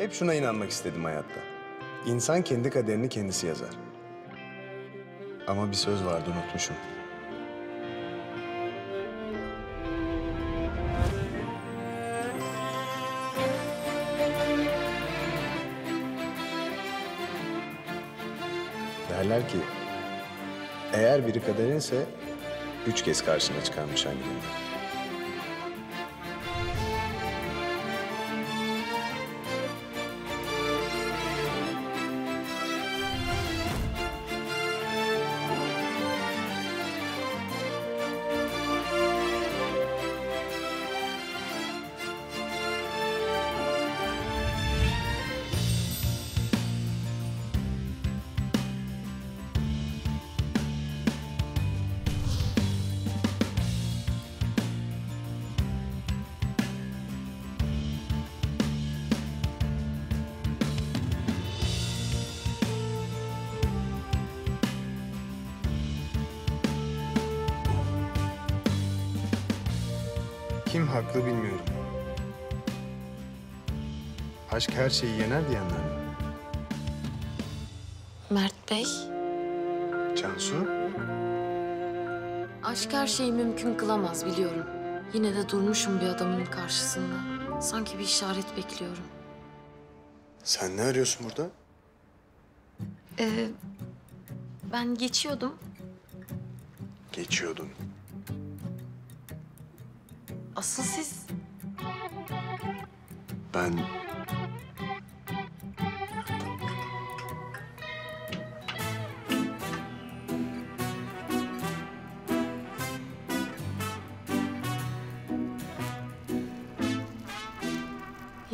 Hep şuna inanmak istedim hayatta. İnsan kendi kaderini kendisi yazar. Ama bir söz vardı unutmuşum. Derler ki eğer biri kaderinse üç kez karşına çıkarmış aynı her şeyi yener diyenler mi? Mert Bey, Cansu? aşk her şeyi mümkün kılamaz biliyorum. Yine de durmuşum bir adamın karşısında. Sanki bir işaret bekliyorum. Sen ne arıyorsun burada? Ee, ben geçiyordum. Geçiyordun. Asıl siz Ben...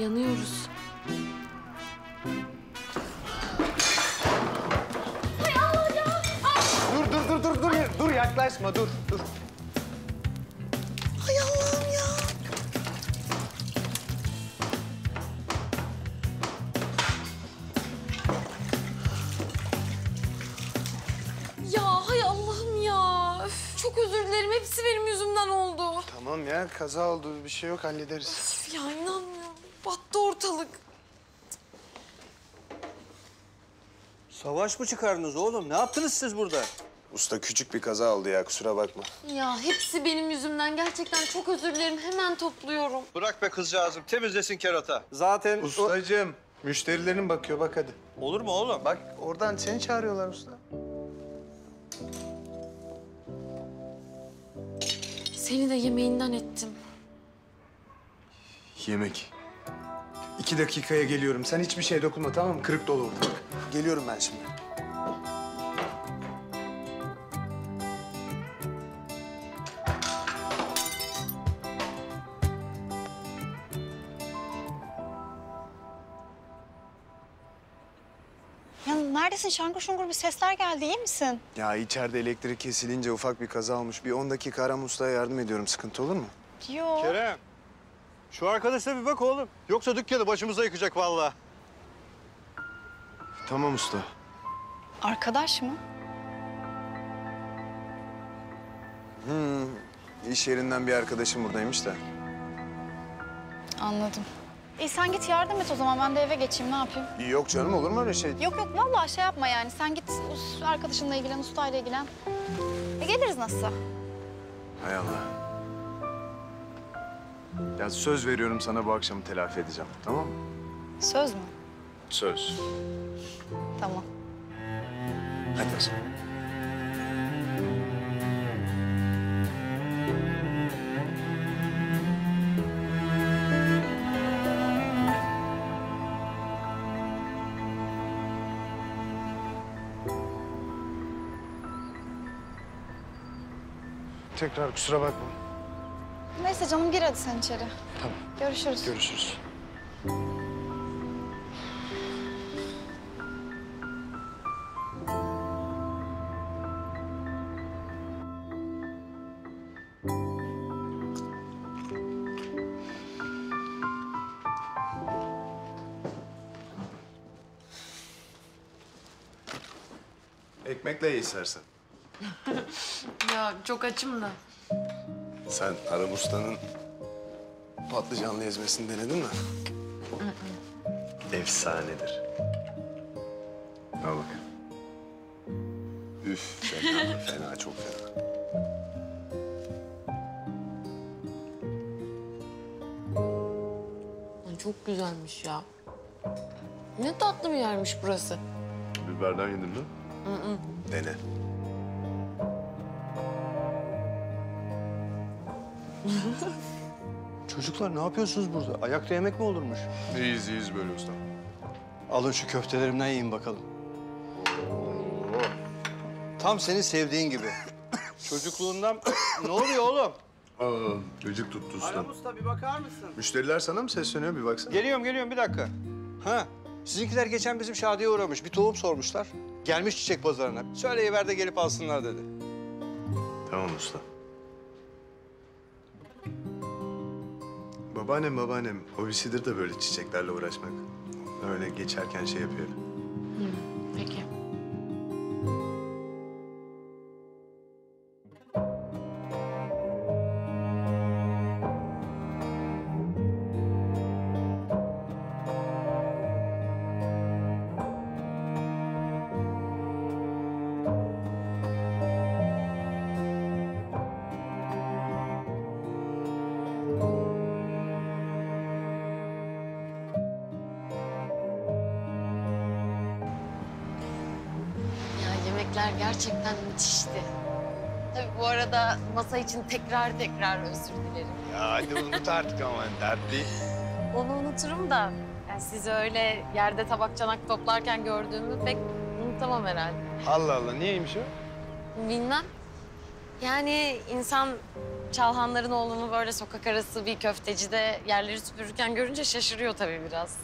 yanıyoruz. Dur, dur, dur, dur, dur. Dur, yaklaşma, dur, dur. Hay Allah'ım ya. Ya hay Allah'ım ya. Öf, çok özür dilerim. Hepsi benim yüzümden oldu. Tamam ya, kaza oldu. Bir şey yok, hallederiz. Üf, ya inanmıyorum. Battı ortalık. Savaş mı çıkardınız oğlum? Ne yaptınız siz burada? Usta küçük bir kaza oldu ya, kusura bakma. Ya hepsi benim yüzümden. Gerçekten çok özür dilerim. Hemen topluyorum. Bırak be kızcağızım. Temizlesin kerata. Zaten... Ustacığım, müşterilerin bakıyor, bak hadi. Olur mu oğlum? Bak, oradan seni çağırıyorlar usta. Seni de yemeğinden ettim. Yemek. İki dakikaya geliyorum. Sen hiçbir şeye dokunma, tamam mı? Kırık dolu ortalık. Geliyorum ben şimdi. Ya neredesin? Şangur şungur bir sesler geldi. İyi misin? Ya içeride elektrik kesilince ufak bir kaza olmuş. Bir 10 dakika Aram Usta'ya yardım ediyorum. Sıkıntı olur mu? Yok. Kerem. Şu arkadaşa bir bak oğlum. Yoksa dükkanı başımıza yıkacak vallahi. Tamam usta. Arkadaş mı? Hmm, iş yerinden bir arkadaşım buradaymış da. Anladım. İyi sen git yardım et o zaman. Ben de eve geçeyim. Ne yapayım? Yok canım olur mu öyle şey? Yok yok vallahi şey yapma yani. Sen git arkadaşınla ilgilen, ustayla ilgilen. E geliriz nasılsa. Hay Allah. Ya söz veriyorum sana bu akşamı telafi edeceğim. Tamam mı? Söz mü? Söz. Tamam. Hadi o zaman. Tekrar kusura bakma. Neyse canım gir hadi sen içeri. Tamam. Görüşürüz. Görüşürüz. Ekmekle ye istersen. Ya çok açım da. Sen Arap Usta'nın patlıcanlı ezmesini denedin mi? efsanedir. Al bak. Üf fena, fena çok fena. Ay, çok güzelmiş ya. Ne tatlı bir yermiş burası. Biberden yedin mi? Dene. Çocuklar ne yapıyorsunuz burada? Ayakta yemek mi olurmuş? İyiyiz iyiyiz böyle usta. Alın şu köftelerimden yiyin bakalım. Tam senin sevdiğin gibi. Çocukluğundan... ne oluyor oğlum? Aa, çocuk tuttu usta. Usta bir bakar mısın? Müşteriler sana mı sesleniyor bir baksana. Geliyorum, geliyorum. Bir dakika. Ha, sizinkiler geçen bizim Şadi'ye uğramış. Bir tohum sormuşlar. Gelmiş çiçek pazarına. Söyleyiver de gelip alsınlar dedi. Tamam usta. Babaannem babaannem hobisidir de böyle çiçeklerle uğraşmak. Öyle geçerken şey yapıyor. Peki. Gerçekten müthişti. Tabii bu arada masa için tekrar tekrar özür dilerim. Ya hadi unut artık ama dert değil. Onu unuturum da yani sizi öyle yerde tabak çanak toplarken gördüğümü pek unutamam herhalde. Allah Allah niyeymiş o? Bilmem. Yani insan Çalhanların oğlunu böyle sokak arası bir köftecide yerleri süpürürken görünce şaşırıyor tabii biraz.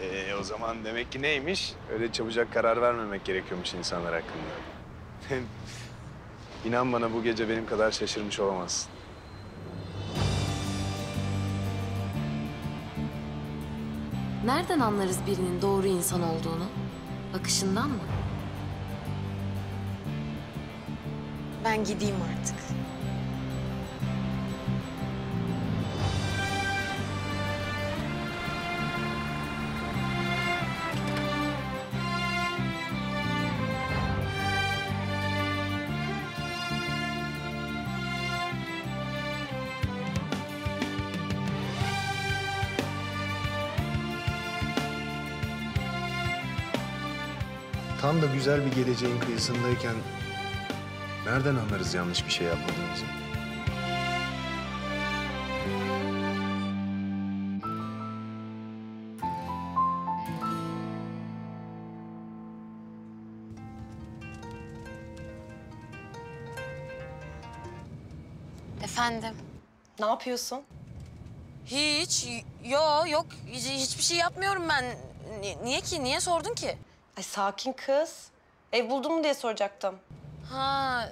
Ee, o zaman demek ki neymiş? Öyle çabucak karar vermemek gerekiyormuş insanlar hakkında. İnan bana bu gece benim kadar şaşırmış olamazsın. Nereden anlarız birinin doğru insan olduğunu? Bakışından mı? Ben gideyim artık. Güzel bir geleceğin kıyısındayken nereden anlarız yanlış bir şey yapmadığımızı? Efendim? Ne yapıyorsun? Hiç, yo yok hiç- hiçbir şey yapmıyorum ben. Ni- niye ki? Niye sordun ki? Ay sakin kız. Ev buldun mu diye soracaktım. Ha,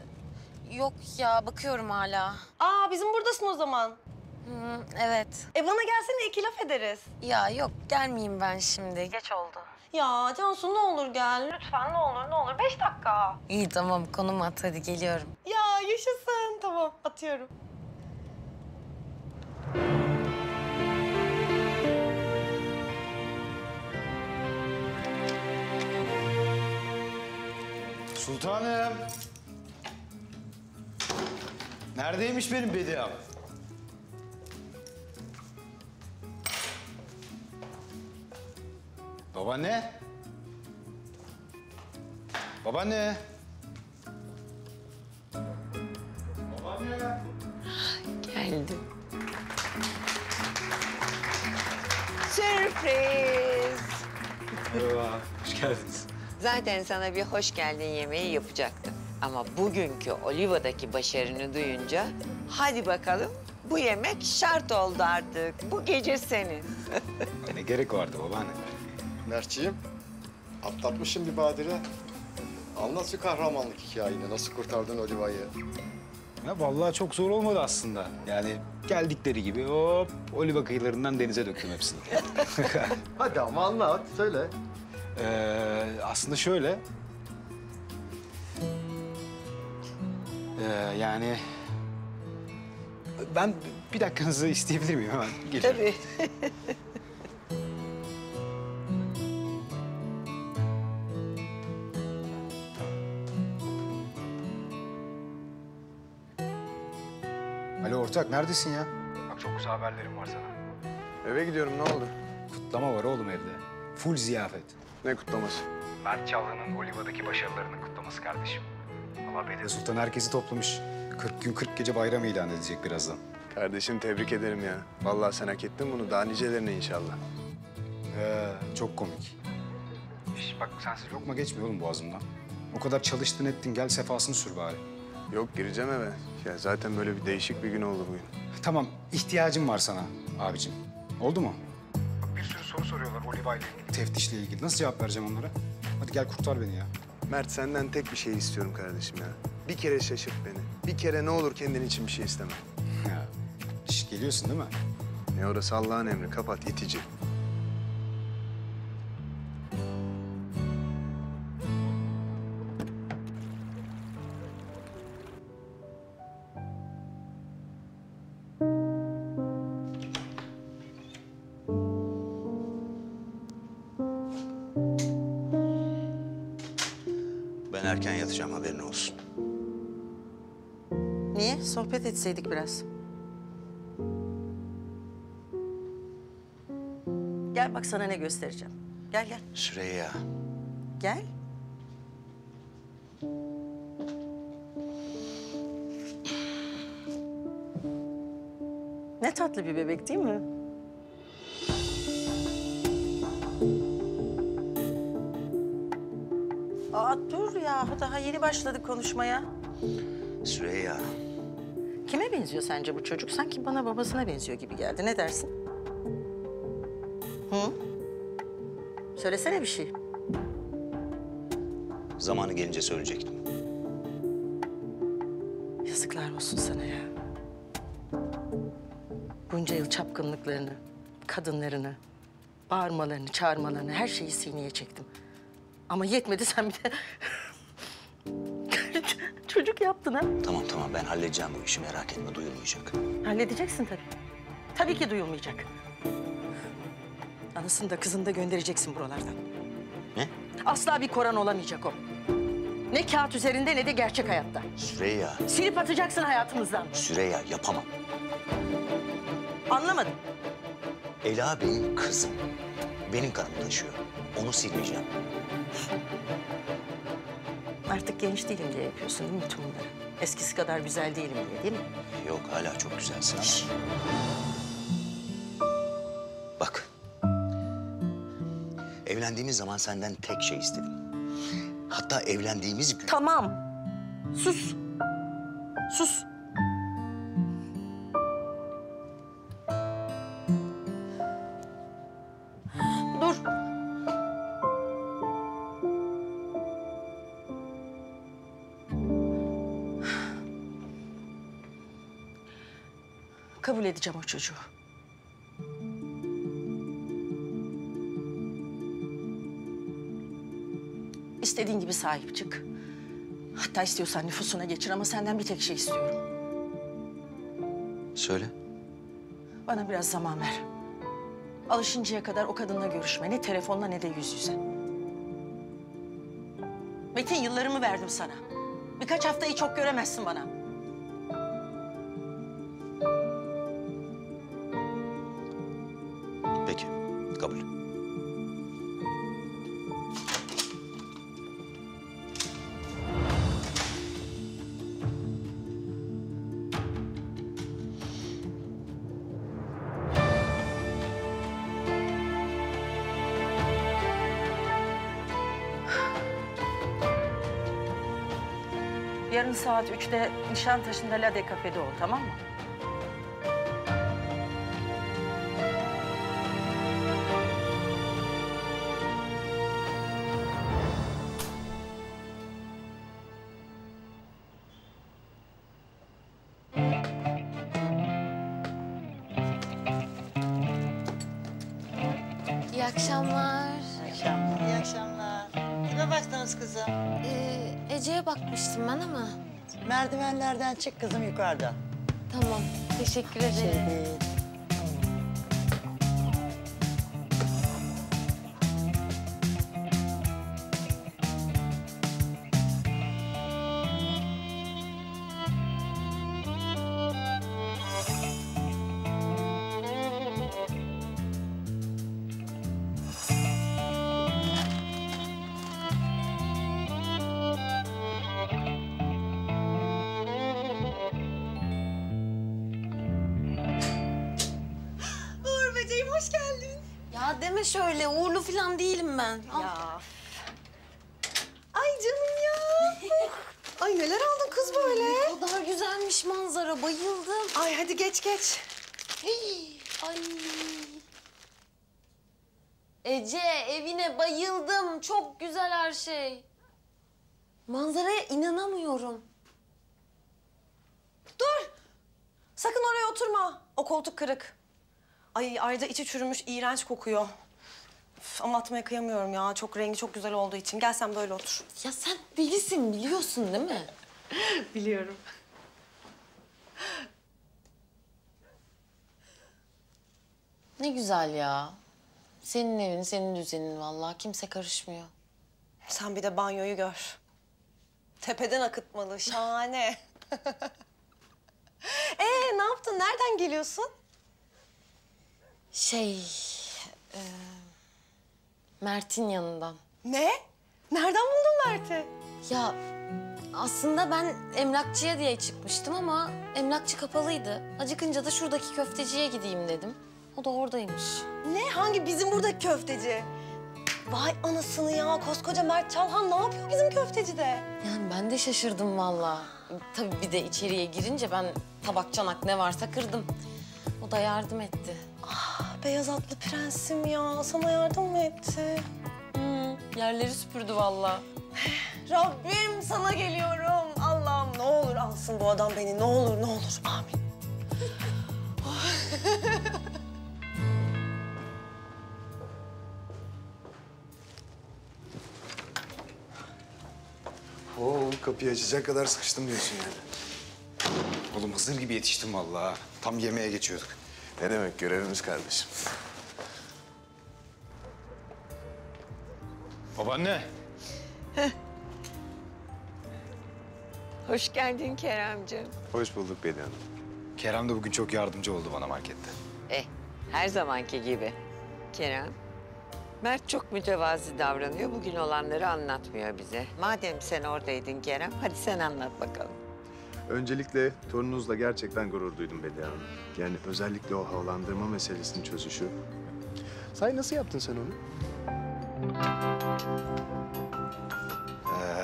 yok ya bakıyorum hala. Aa bizim buradasın o zaman. Hı, evet. E bana gelsene iki laf ederiz. Ya yok gelmeyeyim ben şimdi. Geç oldu. Ya Cansu ne olur gel. Lütfen ne olur ne olur. Beş dakika. İyi tamam konum at hadi geliyorum. Ya yaşasın. Tamam atıyorum. Sultanım. Neredeymiş benim Bediam? Babaanne. Babaanne. Babaanne. Geldim. Sürpriz. Merhaba, hoş geldiniz. Zaten sana bir hoş geldin yemeği yapacaktım. Ama bugünkü Oliva'daki başarını duyunca hadi bakalım bu yemek şart oldu artık. Bu gece senin. Ne gerek vardı babaanne? Mertciğim, atlatmışsın bir badire. Anlat şu kahramanlık hikayeni. Nasıl kurtardın Oliva'yı? Ya vallahi çok zor olmadı aslında. Yani geldikleri gibi hop Oliva kıyılarından denize döktüm hepsini. Hadi ama anlat, söyle. Ee, aslında şöyle. Ee, yani... Ben bir dakikanızı isteyebilir miyim hemen? Geliyorum. Tabii. Alo ortak neredesin ya? Bak çok güzel haberlerim var sana. Eve gidiyorum ne oldu? Kutlama var oğlum evde. Full ziyafet. Ne kutlaması? Mert Çalha'nın Oliva'daki başarılarının kutlaması kardeşim. Allah Bede Sultan herkesi toplamış. 40 gün 40 gece bayram ilan edecek birazdan. Kardeşim tebrik ederim ya. Vallahi sen hak ettin bunu. Daha nicelerine inşallah. He, çok komik. Şş, bak sensiz lokma geçmiyor oğlum boğazımdan. O kadar çalıştın ettin gel sefasını sür bari. Yok gireceğim eve. Ya zaten böyle bir değişik bir gün oldu bugün. Tamam ihtiyacım var sana abicim. Oldu mu? Soru soruyorlar Oliva ile ilgili. Teftişle ilgili. Nasıl cevap vereceğim onlara? Hadi gel kurtar beni ya. Mert senden tek bir şey istiyorum kardeşim ya. Bir kere şaşırt beni. Bir kere ne olur kendin için bir şey isteme. ya. Şş, geliyorsun değil mi? Ne orası Allah'ın emri. Kapat itici. Sohbet etseydik biraz. Gel bak sana ne göstereceğim. Gel gel. Süreyya. Gel. Ne tatlı bir bebek değil mi? Aa dur ya, daha yeni başladık konuşmaya. Süreyya. Kime benziyor sence bu çocuk? Sanki bana babasına benziyor gibi geldi. Ne dersin? Hı? Söylesene bir şey. Zamanı gelince söyleyecektim. Yazıklar olsun sana ya. Bunca yıl çapkınlıklarını, kadınlarını, bağırmalarını, çağırmalarını, her şeyi sineye çektim. Ama yetmedi sen bir de çocuk yaptın ha. Tamam tamam ben halledeceğim bu işi merak etme duyulmayacak. Halledeceksin tabii. Tabii ki duyulmayacak. Anasını da kızını da göndereceksin buralardan. Ne? Asla bir Koran olamayacak o. Ne kağıt üzerinde ne de gerçek hayatta. Süreyya. Silip atacaksın hayatımızdan. Süreyya yapamam. Anlamadım. Ela benim kızım. Benim kanımı taşıyor. Onu silmeyeceğim. Artık genç değilim diye yapıyorsun değil mi bütün bunları? Eskisi kadar güzel değilim diye değil mi? Yok hala çok güzelsin ama. Bak. Evlendiğimiz zaman senden tek şey istedim. Hatta evlendiğimiz gün... Tamam. Sus. Sus. Edeceğim o çocuğu. İstediğin gibi sahip çık. Hatta istiyorsan nüfusuna geçir ama senden bir tek şey istiyorum. Söyle. Bana biraz zaman ver. Alışıncaya kadar o kadınla görüşme. Ne telefonla ne de yüz yüze. Metin yıllarımı verdim sana. Birkaç haftayı çok göremezsin bana. Saat üçte Nişantaşı'nda Lade Kafe'de ol tamam mı? Çık kızım yukarıda. Tamam. Teşekkür ederim. deme bayıldım. Çok güzel her şey. Manzaraya inanamıyorum. Dur. Sakın oraya oturma. O koltuk kırık. Ay ayrıca içi çürümüş, iğrenç kokuyor. Üf, ama atmaya kıyamıyorum ya. Çok rengi çok güzel olduğu için. Gel sen böyle otur. Ya sen delisin biliyorsun değil mi? Biliyorum. Ne güzel ya. Senin evin, senin düzenin vallahi. Kimse karışmıyor. Sen bir de banyoyu gör. Tepeden akıtmalı, şahane. ee ne yaptın? Nereden geliyorsun? Şey... e, Mert'in yanından. Ne? Nereden buldun Mert'i? Ya aslında ben emlakçıya diye çıkmıştım ama emlakçı kapalıydı. Acıkınca da şuradaki köfteciye gideyim dedim. O da oradaymış. Ne? Hangi bizim buradaki köfteci? Vay anasını ya. Koskoca Mert Çalhan ne yapıyor bizim köftecide? Yani ben de şaşırdım vallahi. Tabii bir de içeriye girince ben tabak çanak ne varsa kırdım. O da yardım etti. Ah, beyaz atlı prensim ya. Sana yardım mı etti? Hı, yerleri süpürdü vallahi. Rabbim sana geliyorum. Allah'ım ne olur alsın bu adam beni. Ne olur ne olur. Amin. Oo, kapıyı açacak kadar sıkıştım diyorsun yani. Oğlum hazır gibi yetiştim vallahi. Tam yemeğe geçiyorduk. Ne demek görevimiz kardeşim. Babaanne. Hoş geldin Keremciğim. Hoş bulduk Bediye Hanım. Kerem de bugün çok yardımcı oldu bana markette. Eh, her zamanki gibi. Kerem, Mert çok mütevazi davranıyor. Bugün olanları anlatmıyor bize. Madem sen oradaydın Kerem, hadi sen anlat bakalım. Öncelikle torununuzla gerçekten gurur duydum Bediye Hanım. Yani özellikle o havalandırma meselesinin çözüşü. Say nasıl yaptın sen onu? Ee,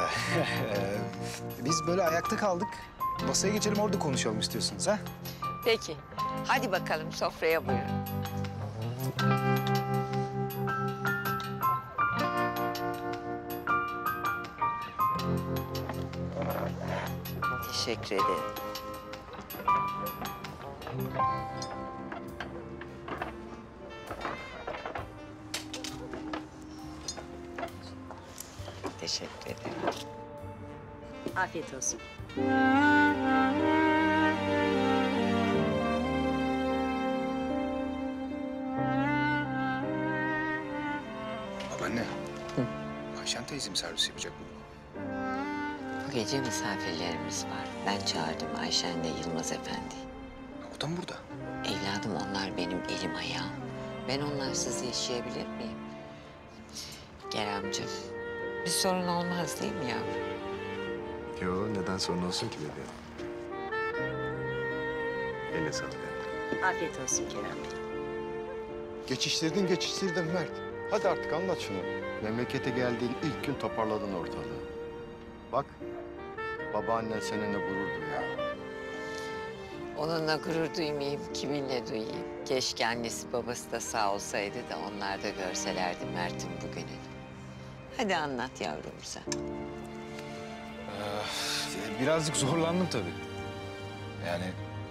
biz böyle ayakta kaldık. Masaya geçelim orada konuşalım istiyorsunuz ha? Peki, hadi bakalım sofraya buyurun. Teşekkür ederim. Teşekkür ederim. Afiyet olsun. Babaanne. Ayşen teyze mi servis yapacak bunu? Bu gece misafirlerimiz var. Ben çağırdım Ayşen'le Yılmaz Efendi. O da mı burada? Evladım onlar benim elim ayağım. Ben onlarsız yaşayabilir miyim? Keremciğim, bir sorun olmaz değil mi yavrum? Yo neden sorun olsun ki Hanım? Eline sağlık. yani. Afiyet olsun Kerem Bey. Geçiştirdin geçiştirdin Mert. Hadi artık anlat şunu. Memlekete geldiğin ilk gün toparladın ortalığı. Bak, babaannen seninle gurur duyuyor. Onunla gurur duymayayım, kiminle duyayım? Keşke annesi babası da sağ olsaydı da onlar da görselerdi Mert'in bugününü. Hadi anlat yavrum sen. Ee, birazcık zorlandım tabii. Yani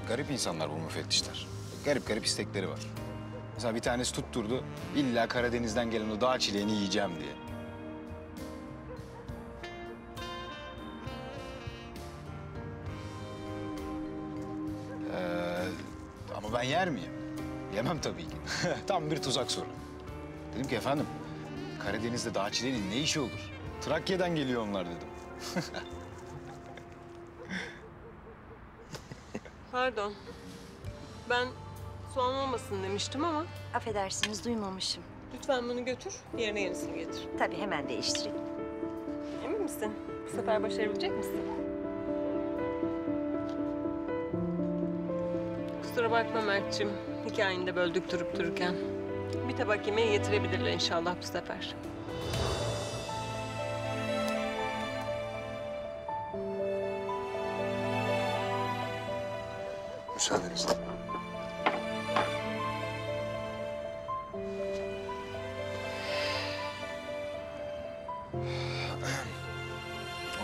garip insanlar bu müfettişler. Garip garip istekleri var. Mesela bir tanesi tutturdu, illa Karadeniz'den gelen o dağ çileğini yiyeceğim diye. Yer miyim? Yemem tabii ki. Tam bir tuzak soru. Dedim ki efendim, Karadeniz'de dağ çileğinin ne işi olur? Trakya'dan geliyor onlar dedim. Pardon. Ben soğan olmasın demiştim ama Affedersiniz duymamışım. lütfen bunu götür, yerine yenisini getir. Tabii hemen değiştireyim. Emin misin? Bu sefer başarabilecek misin? Kusura bakma Mert'ciğim. Hikayeni de böldük durup dururken. Bir tabak yemeği getirebilirler inşallah bu sefer. Müsaadenizle.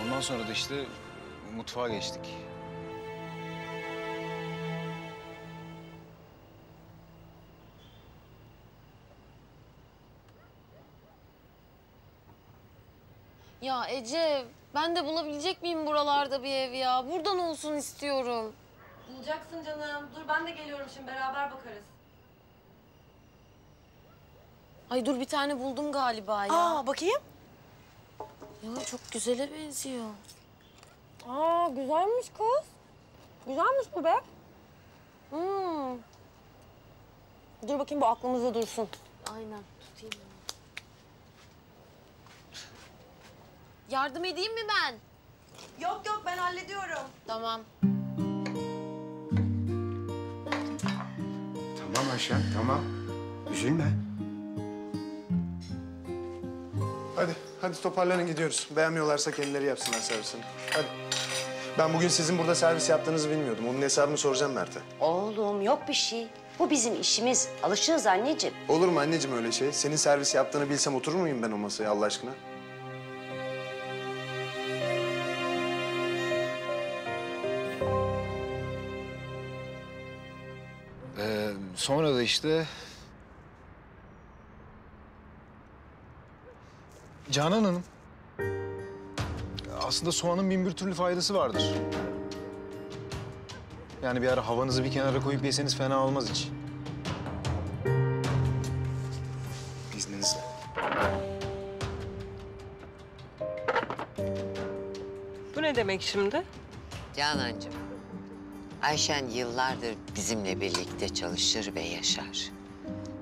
Ondan sonra da işte mutfağa geçtik. Ya Ece, ben de bulabilecek miyim buralarda bir ev ya? Buradan olsun istiyorum. Bulacaksın canım. Dur ben de geliyorum şimdi beraber bakarız. Ay dur bir tane buldum galiba ya. Aa bakayım. Ya çok güzele benziyor. Aa güzelmiş kız. Güzelmiş bu be. Hmm, Dur bakayım bu aklımızda dursun. aynen tutayım. ben. Yardım edeyim mi ben? Yok yok ben hallediyorum. Tamam. Tamam Ayşen, tamam. Üzülme. Hadi, hadi toparlanın gidiyoruz. Beğenmiyorlarsa kendileri yapsınlar servisini. Hadi. Ben bugün sizin burada servis yaptığınızı bilmiyordum. Onun hesabını soracağım Mert'e. Oğlum yok bir şey. Bu bizim işimiz. Alışığız anneciğim. Olur mu anneciğim öyle şey? Senin servis yaptığını bilsem oturur muyum ben o masaya Allah aşkına? Sonra da işte... Canan Hanım. Aslında soğanın bin bir türlü faydası vardır. Yani bir ara havanızı bir kenara koyup yeseniz fena olmaz hiç. İzninizle. Bu ne demek şimdi? Canancığım, Ayşen yıllardır bizimle birlikte çalışır ve yaşar.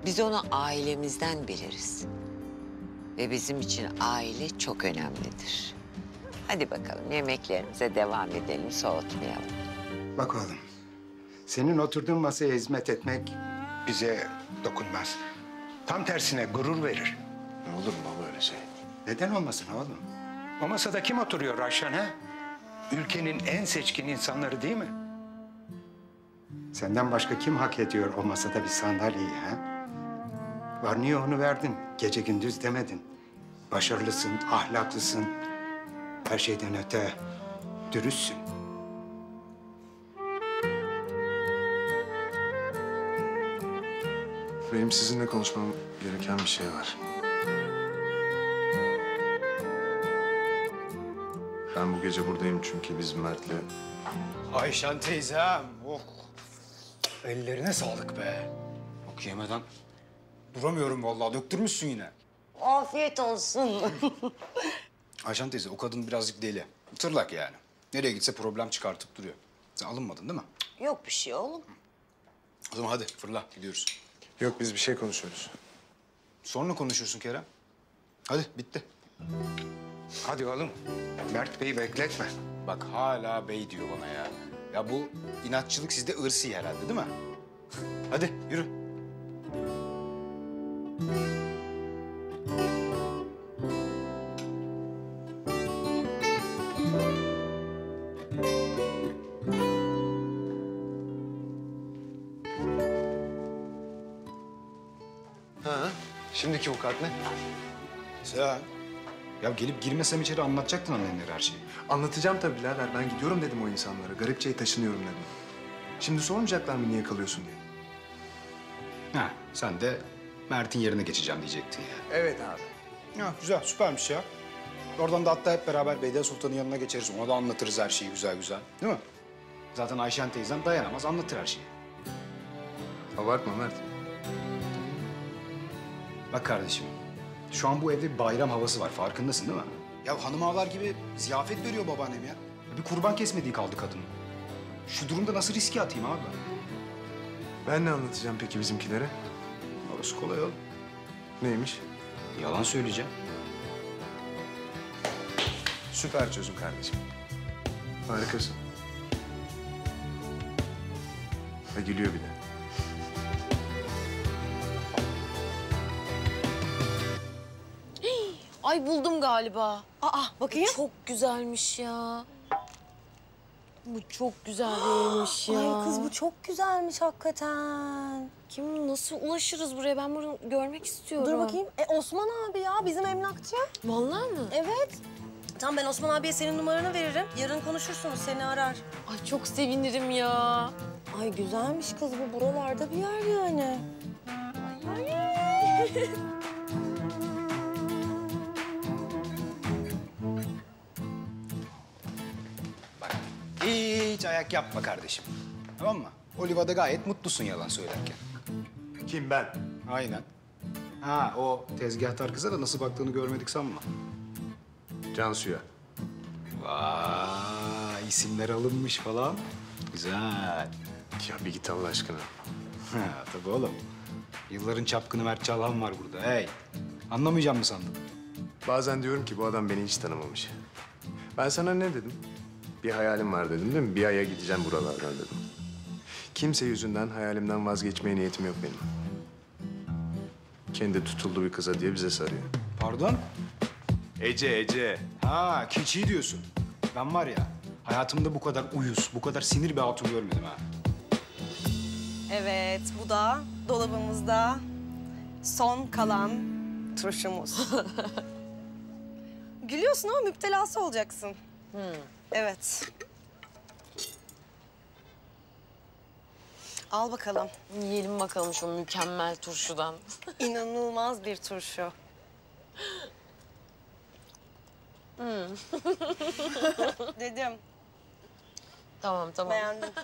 Biz onu ailemizden biliriz. Ve bizim için aile çok önemlidir. Hadi bakalım yemeklerimize devam edelim, soğutmayalım. Bak oğlum, senin oturduğun masaya hizmet etmek bize dokunmaz. Tam tersine gurur verir. Ne olur mu baba öyle şey? Neden olmasın oğlum? O masada kim oturuyor Ayşen ha? Ülkenin en seçkin insanları değil mi? Senden başka kim hak ediyor o masada bir sandalyeyi ha? Var niye onu verdin? Gece gündüz demedin. Başarılısın, ahlaklısın. Her şeyden öte dürüstsün. Benim sizinle konuşmam gereken bir şey var. Ben bu gece buradayım çünkü biz Mert'le... Ayşen teyzem. Oh. Ellerine sağlık be. Bak yemeden duramıyorum vallahi. Döktürmüşsün yine. Afiyet olsun. Ayşen teyze o kadın birazcık deli. Tırlak yani. Nereye gitse problem çıkartıp duruyor. Sen alınmadın değil mi? yok bir şey oğlum. O zaman hadi fırla gidiyoruz. Yok biz bir şey konuşuyoruz. Sonra konuşursun Kerem. Hadi bitti. Hadi oğlum. Mert Bey'i bekletme. Bak hala bey diyor bana ya. Ya bu inatçılık sizde ırsi herhalde değil mi? Hadi yürü. Ha? Şimdiki vukuat ne? Sen. Ya gelip girmesem içeri anlatacaktın annenlere her şeyi. Anlatacağım tabii birader. Ben gidiyorum dedim o insanlara. Garipçe'yi taşınıyorum dedim. Şimdi sormayacaklar mı niye kalıyorsun diye. Ha, sen de Mert'in yerine geçeceğim diyecektin ya. Evet abi. Ya güzel, süpermiş ya. Oradan da hatta hep beraber Bediye Sultan'ın yanına geçeriz. Ona da anlatırız her şeyi güzel güzel. Değil mi? Zaten Ayşen teyzem dayanamaz, anlatır her şeyi. Abartma Mert. Bak kardeşim, şu an bu evde bir bayram havası var. Farkındasın değil mi? Ya hanım ağalar gibi ziyafet veriyor babaannem ya. Bir kurban kesmediği kaldı kadının. Şu durumda nasıl riske atayım abi ben? Ben ne anlatacağım peki bizimkilere? Orası kolay oğlum. Neymiş? Yalan söyleyeceğim. Süper çözüm kardeşim. Harikasın. Ha gülüyor bir de. Ay buldum galiba. Aa bakayım. Bu çok güzelmiş ya. Bu çok güzel değilmiş ya. Ay kız bu çok güzelmiş hakikaten. Kim nasıl ulaşırız buraya? Ben bunu görmek istiyorum. Dur bakayım. E Osman abi ya bizim emlakçı. Vallahi mı? Evet. Tamam ben Osman abiye senin numaranı veririm. Yarın konuşursunuz seni arar. Ay çok sevinirim ya. Ay güzelmiş kız bu buralarda bir yer yani. Bak hiç ayak yapma kardeşim. Tamam mı? Oliva'da gayet mutlusun yalan söylerken. Kim ben? Aynen. Ha o tezgahtar kıza da nasıl baktığını görmedik sanma. Cansu'ya. Vay isimler alınmış falan. Güzel. Ya bir git Allah aşkına. Ha, tabii oğlum. Yılların çapkını Mert Çalhan var burada. Hey. Anlamayacağım mı sandın? Bazen diyorum ki bu adam beni hiç tanımamış. Ben sana ne dedim? Bir hayalim var dedim değil mi? Bir aya gideceğim buralardan dedim. Kimse yüzünden hayalimden vazgeçmeye niyetim yok benim. Kendi tutuldu bir kıza diye bize sarıyor. Pardon? Ece, Ece. Ha keçi diyorsun. Ben var ya hayatımda bu kadar uyuz, bu kadar sinir bir hatun görmedim ha. Evet bu da dolabımızda son kalan turşumuz. Gülüyorsun ama müptelası olacaksın. Evet. Al bakalım. Yiyelim bakalım şu mükemmel turşudan. İnanılmaz bir turşu. Dedim. Tamam tamam. Beğendim.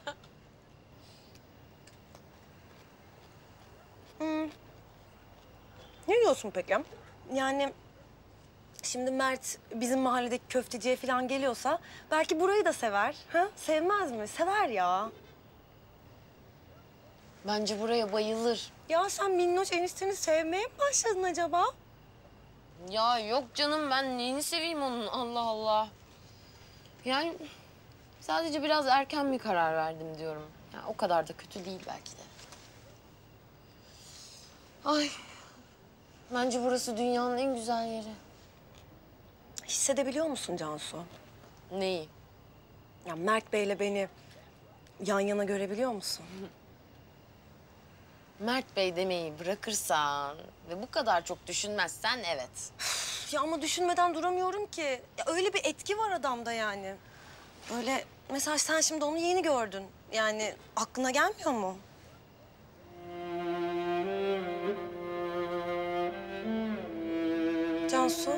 Hmm. Ne diyorsun peki? Yani şimdi Mert bizim mahalledeki köfteciye falan geliyorsa belki burayı da sever. Ha? Sevmez mi? Sever ya. Bence buraya bayılır. Ya sen minnoş enişteni sevmeye mi başladın acaba? Ya yok canım ben neyini seveyim onun Allah Allah. Yani sadece biraz erken bir karar verdim diyorum. Ya o kadar da kötü değil belki de. Ay. Bence burası dünyanın en güzel yeri. Hissedebiliyor musun Cansu? Neyi? Ya Mert Bey'le beni yan yana görebiliyor musun? Mert Bey demeyi bırakırsan ve bu kadar çok düşünmezsen evet. Ya ama düşünmeden duramıyorum ki. Ya öyle bir etki var adamda yani. Böyle mesela sen şimdi onu yeni gördün. Yani aklına gelmiyor mu? Cansu.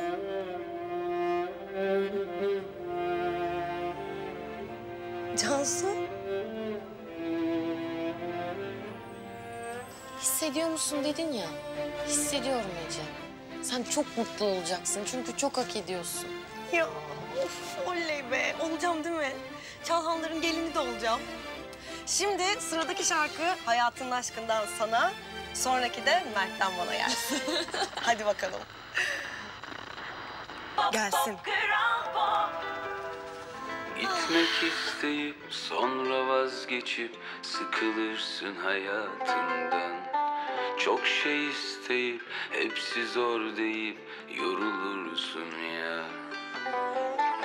Cansu. Hissediyor musun dedin ya. Hissediyorum Ece. Sen çok mutlu olacaksın çünkü çok hak ediyorsun. Ya of oley be. Olacağım değil mi? Çalhanların gelini de olacağım. Şimdi sıradaki şarkı Hayatın Aşkından sana, sonraki de Mert'ten bana gelsin. Hadi bakalım. Gelsin. Gitmek isteyip sonra vazgeçip sıkılırsın hayatından. Çok şey isteyip hepsi zor deyip yorulursun ya.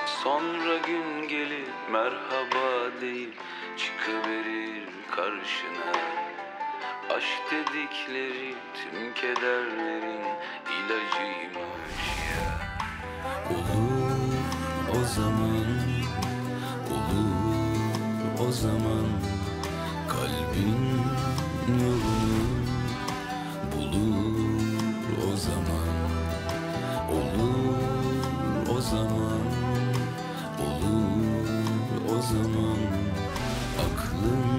Sonra gün gelir merhaba deyip çıkıverir karşına. Aşk dedikleri tüm kederlerin Olur o zaman Olur o zaman Kalbin yolunu bulur o zaman Olur o zaman Olur o zaman Aklın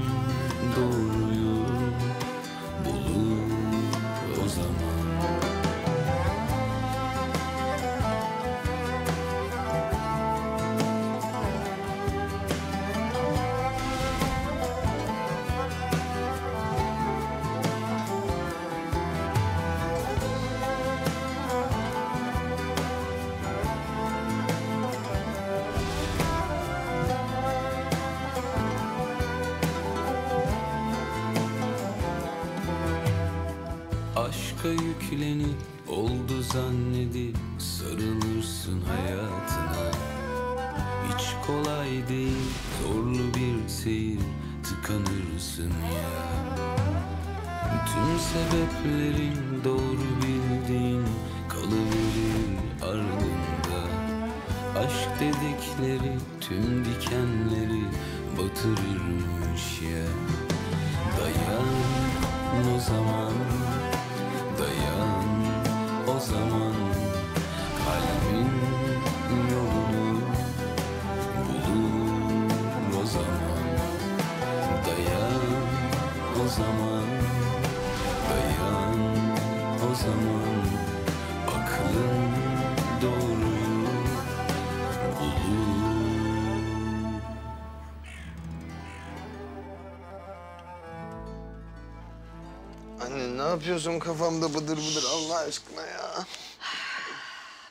yüklenip oldu zannedip sarılırsın hayatına. Hiç kolay değil zorlu bir seyir tıkanırsın ya. Tüm sebeplerin doğru bildiğin kalıverir ardında. Aşk dedikleri tüm dikenleri batırırmış ya. Dayan o zaman, yapıyorsun kafamda bıdır bıdır Allah aşkına ya?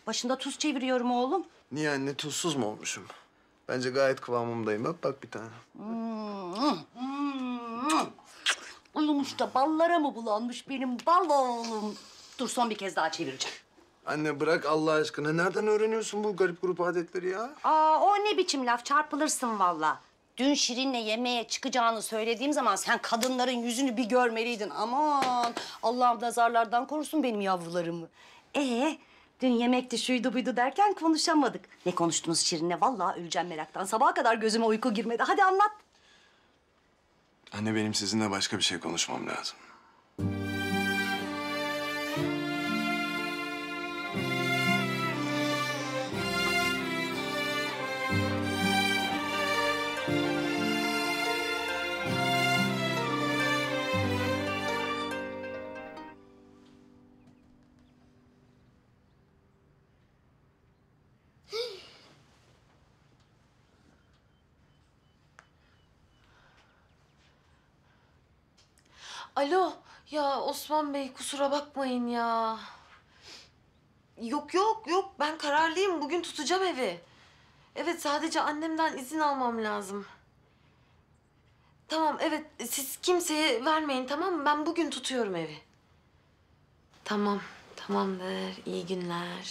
Başında tuz çeviriyorum oğlum. Niye anne tuzsuz mu olmuşum? Bence gayet kıvamımdayım. Bak bak bir tane. Uyumuş da ballara mı bulanmış benim bal oğlum? Dur son bir kez daha çevireceğim. Anne bırak Allah aşkına. Nereden öğreniyorsun bu garip grup adetleri ya? Aa o ne biçim laf çarpılırsın valla. Dün Şirin'le yemeğe çıkacağını söylediğim zaman sen kadınların yüzünü bir görmeliydin. Aman Allah'ım nazarlardan korusun benim yavrularımı. Ee dün yemekti şuydu buydu derken konuşamadık. Ne konuştunuz Şirin'le? Vallahi öleceğim meraktan. Sabaha kadar gözüme uyku girmedi. Hadi anlat. Anne benim sizinle başka bir şey konuşmam lazım. Alo ya Osman Bey kusura bakmayın ya. Yok yok yok ben kararlıyım bugün tutacağım evi. Evet sadece annemden izin almam lazım. Tamam evet siz kimseye vermeyin tamam mı? Ben bugün tutuyorum evi. Tamam tamamdır iyi günler.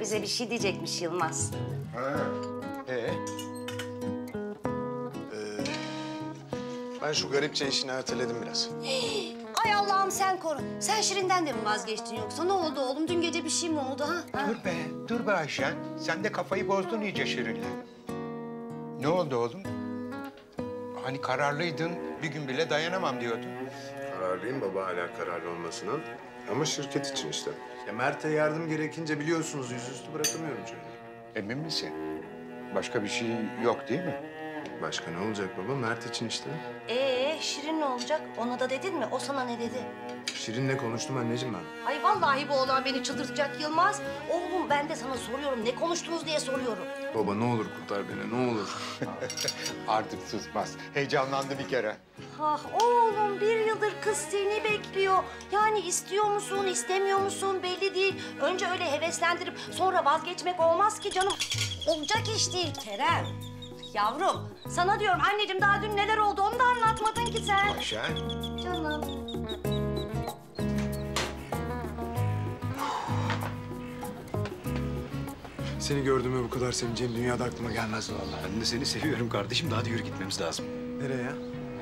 Bize bir şey diyecekmiş Yılmaz. Ee? Ben şu garipçe işini erteledim biraz. Ay Allah'ım sen koru. Sen Şirin'den de mi vazgeçtin yoksa? Ne oldu oğlum? Dün gece bir şey mi oldu ha? ha? Dur be, dur be Ayşen. Sen de kafayı bozdun iyice Şirin'le. Ne oldu oğlum? Hani kararlıydın, bir gün bile dayanamam diyordun. Kararlıyım baba hala kararlı olmasının. Ama şirket için işte. Ya Mert'e yardım gerekince biliyorsunuz yüzüstü bırakamıyorum çocuğu. Emin misin? Başka bir şey yok değil mi? Başka ne olacak baba? Mert için işte. Ee Şirin ne olacak? Ona da dedin mi? O sana ne dedi? Şirin'le konuştum anneciğim ben. Ay vallahi bu oğlan beni çıldırtacak Yılmaz. Oğlum ben de sana soruyorum. Ne konuştunuz diye soruyorum. Baba ne olur kurtar beni ne olur. Artık susmaz. Heyecanlandı bir kere. Ah oğlum bir yıldır kız seni bekliyor. Yani istiyor musun, istemiyor musun belli değil. Önce öyle heveslendirip sonra vazgeçmek olmaz ki canım. Olacak iş değil Kerem. Yavrum sana diyorum anneciğim daha dün neler oldu onu da anlatmadın ki sen. Ayşen. Canım. Seni gördüğüme bu kadar sevineceğim dünyada aklıma gelmez vallahi. Ben de seni seviyorum kardeşim. Daha da yürü gitmemiz lazım. Nereye ya?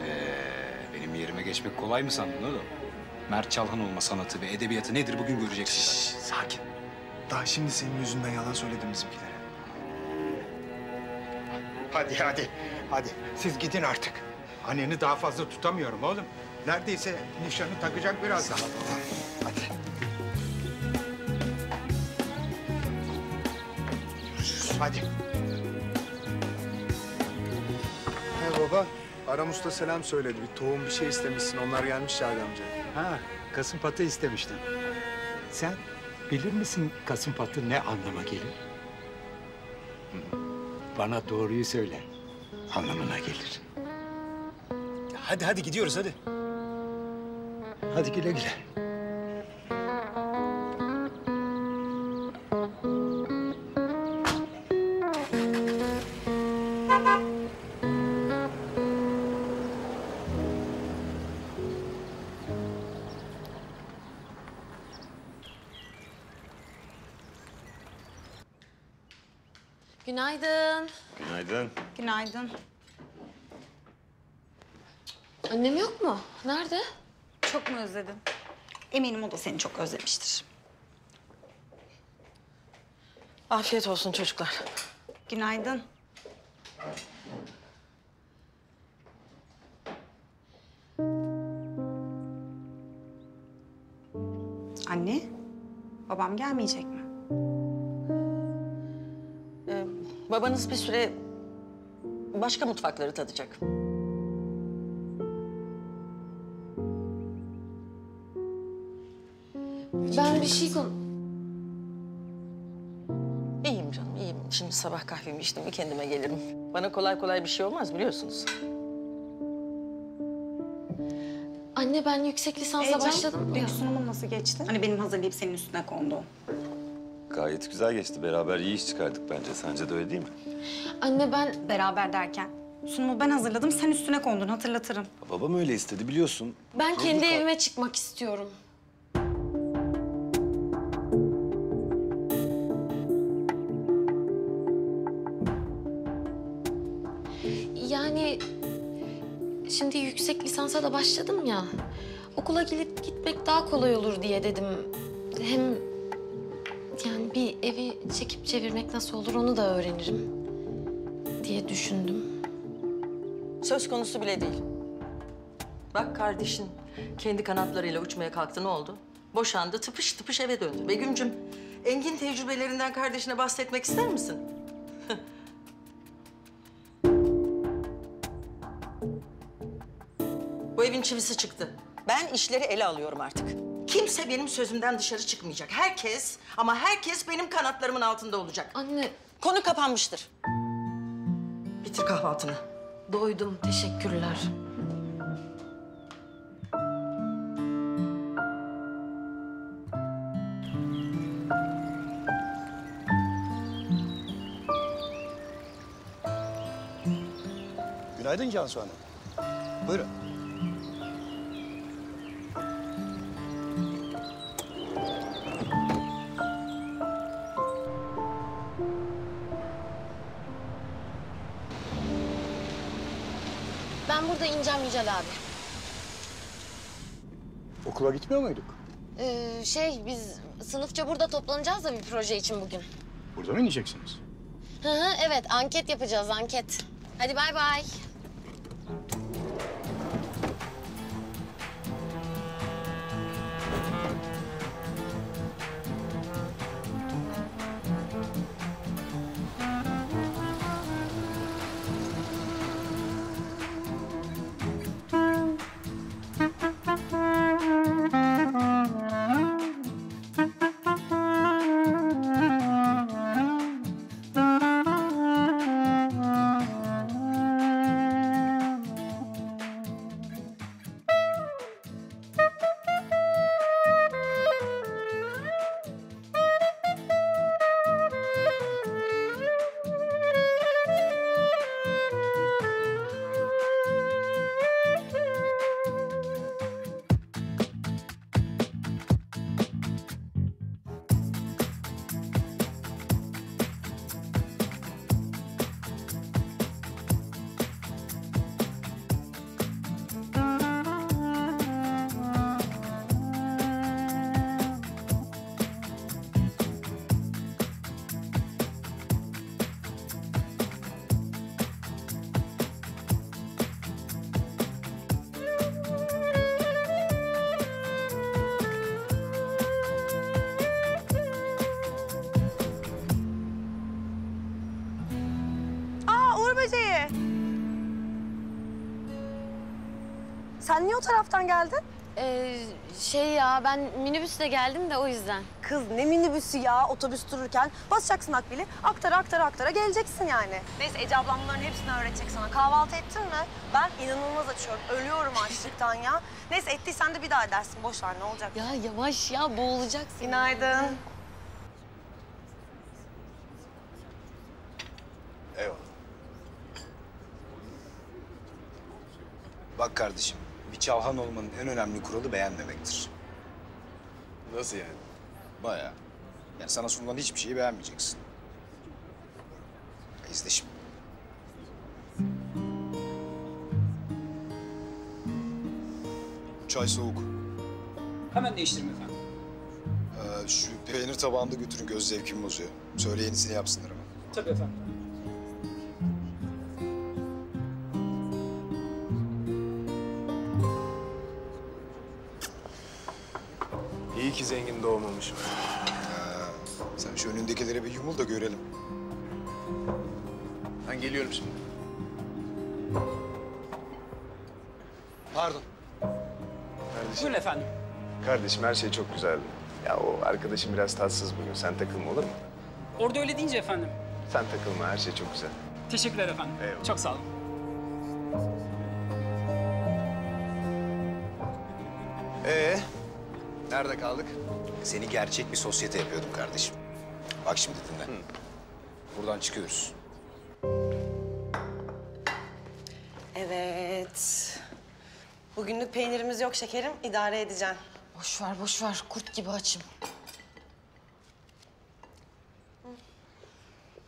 Ee, benim yerime geçmek kolay mı sandın oğlum? Mert Çalhan olma sanatı ve edebiyatı nedir bugün göreceksin zaten. Sakin. Daha şimdi senin yüzünden yalan söyledim bizimkilere. Hadi hadi, hadi. Siz gidin artık. Anneni daha fazla tutamıyorum oğlum. Neredeyse nişanı takacak birazdan. Hadi. Hadi. He baba. Aram Usta selam söyledi. Bir tohum bir şey istemişsin. Onlar gelmiş Şahri amca. Ha, kasım patı istemiştin. Sen bilir misin kasım patı ne anlama gelir? bana doğruyu söyle anlamına gelir. Hadi hadi gidiyoruz hadi. Hadi güle güle. Günaydın. Günaydın. Günaydın. Annem yok mu? Nerede? Çok mu özledin? Eminim o da seni çok özlemiştir. Afiyet olsun çocuklar. Günaydın. Anne, babam gelmeyecek mi? Ee, babanız bir süre başka mutfakları tadacak. Ben bir şey kon... İyiyim canım, iyiyim. Şimdi sabah kahvemi içtim, bir kendime gelirim. Bana kolay kolay bir şey olmaz biliyorsunuz. Anne ben yüksek lisansa Heyecan, başladım ya. Dünkü sunumun nasıl geçti? Hani benim hazırlayıp senin üstüne kondu. Gayet güzel geçti. Beraber iyi iş çıkardık bence. Sence de öyle değil mi? Anne ben... Beraber derken? Sunumu ben hazırladım, sen üstüne kondun hatırlatırım. Babam öyle istedi biliyorsun. Ben Zorluk kendi evime çıkmak istiyorum. Yani şimdi yüksek lisansa da başladım ya. Okula gidip gitmek daha kolay olur diye dedim. Hem bir evi çekip çevirmek nasıl olur onu da öğrenirim diye düşündüm. Söz konusu bile değil. Bak kardeşin kendi kanatlarıyla uçmaya kalktı ne oldu? Boşandı, tıpış tıpış eve döndü. Begüm'cüm, Engin tecrübelerinden kardeşine bahsetmek ister misin? Bu evin çivisi çıktı. Ben işleri ele alıyorum artık. Kimse benim sözümden dışarı çıkmayacak. Herkes ama herkes benim kanatlarımın altında olacak. Anne. Konu kapanmıştır. Bitir kahvaltını. Doydum, teşekkürler. Günaydın Cansu Hanım. Buyurun. Ben burada ineceğim Yücel abi. Okula gitmiyor muyduk? Ee, şey biz sınıfça burada toplanacağız da bir proje için bugün. Burada mı ineceksiniz? Hı hı evet anket yapacağız anket. Hadi bay bay. Sen niye o taraftan geldin? Ee, şey ya ben minibüsle geldim de o yüzden. Kız ne minibüsü ya otobüs dururken basacaksın akbili aktara aktara aktara geleceksin yani. Neyse Ece ablam bunların hepsini öğretecek sana. Kahvaltı ettin mi? Ben inanılmaz açıyorum. Ölüyorum açlıktan ya. Neyse ettiysen de bir daha edersin. Boş ver ne olacak? Ya yavaş ya boğulacaksın. Günaydın. Eyvallah. Bak kardeşim, çalhan olmanın en önemli kuralı beğenmemektir. Nasıl yani? Bayağı. Yani sana sunulan hiçbir şeyi beğenmeyeceksin. İzle şimdi. Çay soğuk. Hemen değiştirme efendim. Ee, şu peynir tabağını da götürün göz zevkimi bozuyor. Söyle yenisini yapsınlar ama. Tabii efendim. Ki zengin doğmamışım. Sen şu önündekilere bir yumul da görelim. Ben geliyorum şimdi. Pardon. Kardeşim, Buyurun efendim. kardeşim her şey çok güzeldi. Ya o arkadaşım biraz tatsız bugün. Sen takılma olur mu? Orada öyle deyince efendim. Sen takılma her şey çok güzel. Teşekkürler efendim. Çok sağ olun. Ee, nerede kaldık? Seni gerçek bir sosyete yapıyordum kardeşim. Bak şimdi dinle. Buradan çıkıyoruz. Evet. Bugünlük peynirimiz yok şekerim. idare edeceğim. Boş ver, boş ver. Kurt gibi açım.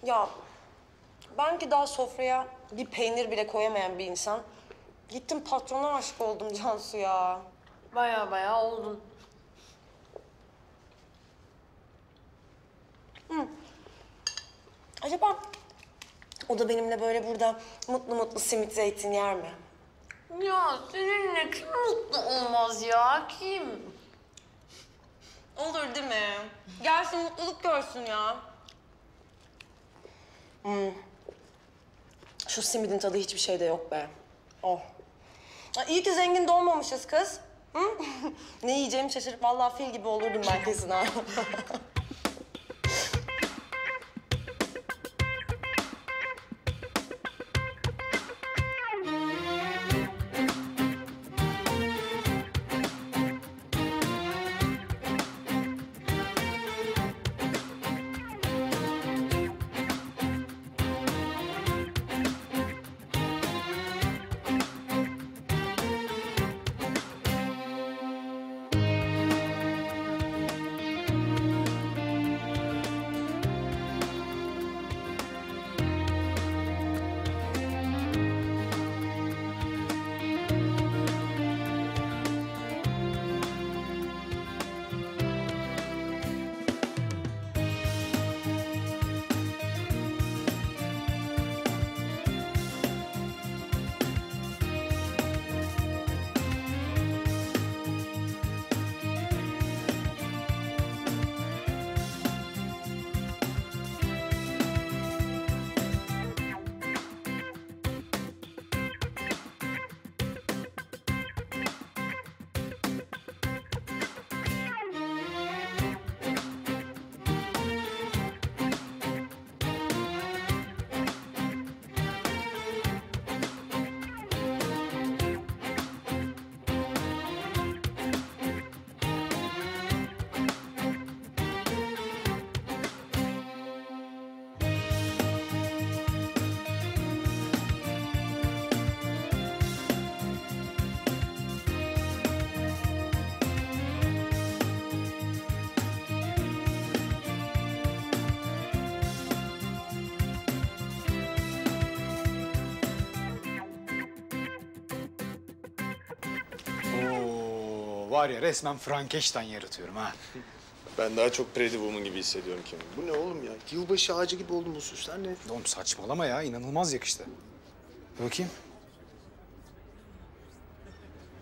Ya ben ki daha sofraya bir peynir bile koyamayan bir insan. Gittim patrona aşık oldum Cansu ya. Baya baya oldun. Hı. Acaba o da benimle böyle burada mutlu mutlu simit zeytin yer mi? Ya seninle kim mutlu olmaz ya? Kim? Olur değil mi? Gelsin mutluluk görsün ya. Hmm. Şu simidin tadı hiçbir şeyde yok be. Oh. Ya iyi ki zengin doğmamışız kız. Hı? ne yiyeceğimi şaşırıp vallahi fil gibi olurdum ben kesin ha. var ya resmen Frankenstein yaratıyorum ha. Ben daha çok Pretty Woman gibi hissediyorum kendimi. Bu ne oğlum ya? Yılbaşı ağacı gibi oldum bu süsler ne? Oğlum saçmalama ya inanılmaz yakıştı. Bir bakayım.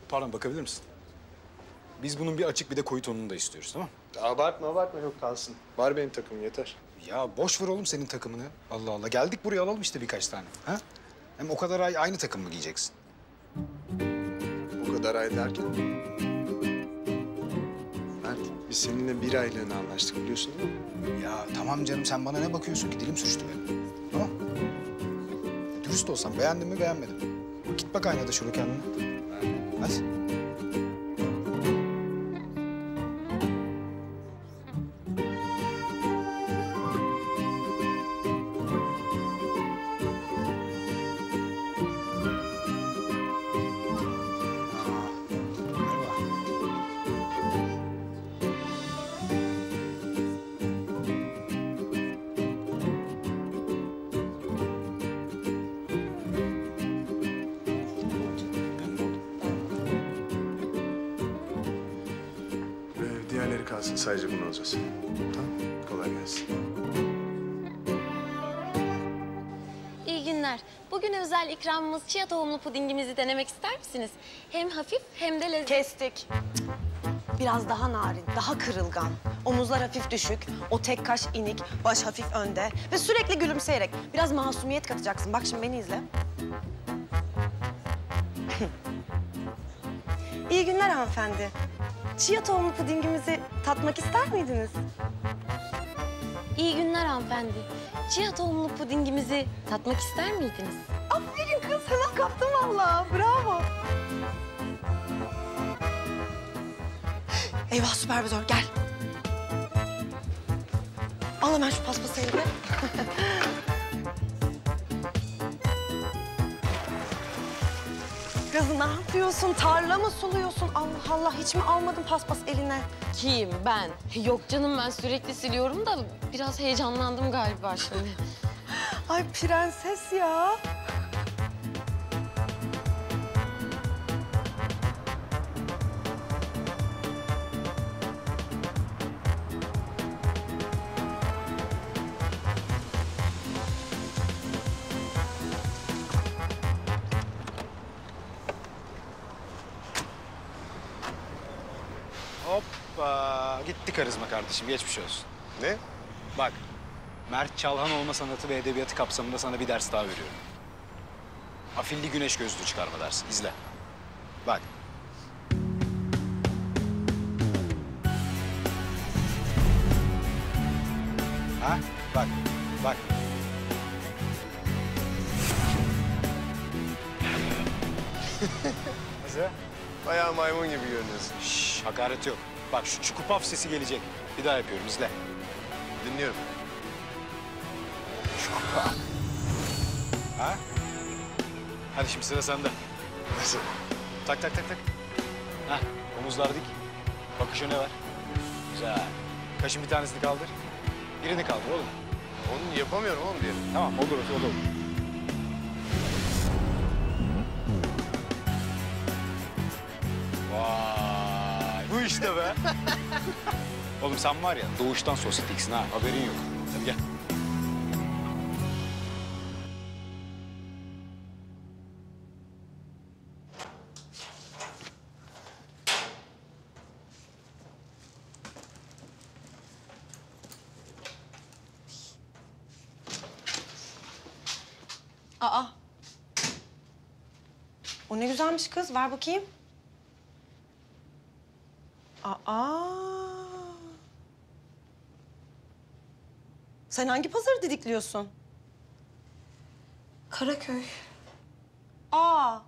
Pardon bakabilir misin? Biz bunun bir açık bir de koyu tonunu da istiyoruz tamam mı? Abartma abartma yok kalsın. Var benim takımım yeter. Ya boş ver oğlum senin takımını. Allah Allah geldik buraya alalım işte birkaç tane. Ha? Hem o kadar ay aynı takım mı giyeceksin? O kadar ay derken? Seninle bir aylığına anlaştık biliyorsun değil mi? Ya tamam canım sen bana ne bakıyorsun ki dilim sürçtü benim. Tamam. Dürüst olsam beğendin mi beğenmedin mi? Git bak aynada şöyle kendine. Hadi. İkramımız chia tohumlu pudingimizi denemek ister misiniz? Hem hafif hem de lezzetli. Kestik. Biraz daha narin, daha kırılgan. Omuzlar hafif düşük, o tek kaş inik, baş hafif önde ve sürekli gülümseyerek. Biraz masumiyet katacaksın. Bak şimdi beni izle. İyi günler hanımefendi. Chia tohumlu pudingimizi tatmak ister miydiniz? İyi günler hanımefendi. Chia tohumlu pudingimizi tatmak ister miydiniz? Aferin kız, hemen kaptın vallahi. Bravo. Eyvah süpervizör gel. Al hemen şu paspası. Kız ne yapıyorsun? Tarla mı suluyorsun? Allah Allah hiç mi almadın paspas eline? Kim? Ben. Yok canım ben sürekli siliyorum da biraz heyecanlandım galiba şimdi. Ay prenses ya. Karizma kardeşim. Geçmiş olsun. Ne? Bak. Mert Çalhan olma sanatı ve edebiyatı kapsamında sana bir ders daha veriyorum. Afilli güneş gözlüğü çıkarma dersi. İzle. Bak. Ha? Bak. Bak. Nasıl? Bayağı maymun gibi görünüyorsun. Şş, hakaret yok. Bak şu çukupaf sesi gelecek. Bir daha yapıyorum. izle. Dinliyorum. Çukupaf. Ha? Hadi şimdi sıra sende. Nasıl? Tak tak tak tak. Hah, omuzlar dik. Bakış öne ver. Güzel. Kaşın bir tanesini kaldır. Birini kaldır oğlum. Onu yapamıyorum oğlum diye. Tamam olur olur olur. İşte be. oğlum sen var ya doğuştan sosyetiksin ha haberin yok. Hadi gel. Aa. O ne güzelmiş kız. Ver bakayım. Aa. Sen hangi pazarı didikliyorsun? Karaköy. Aa.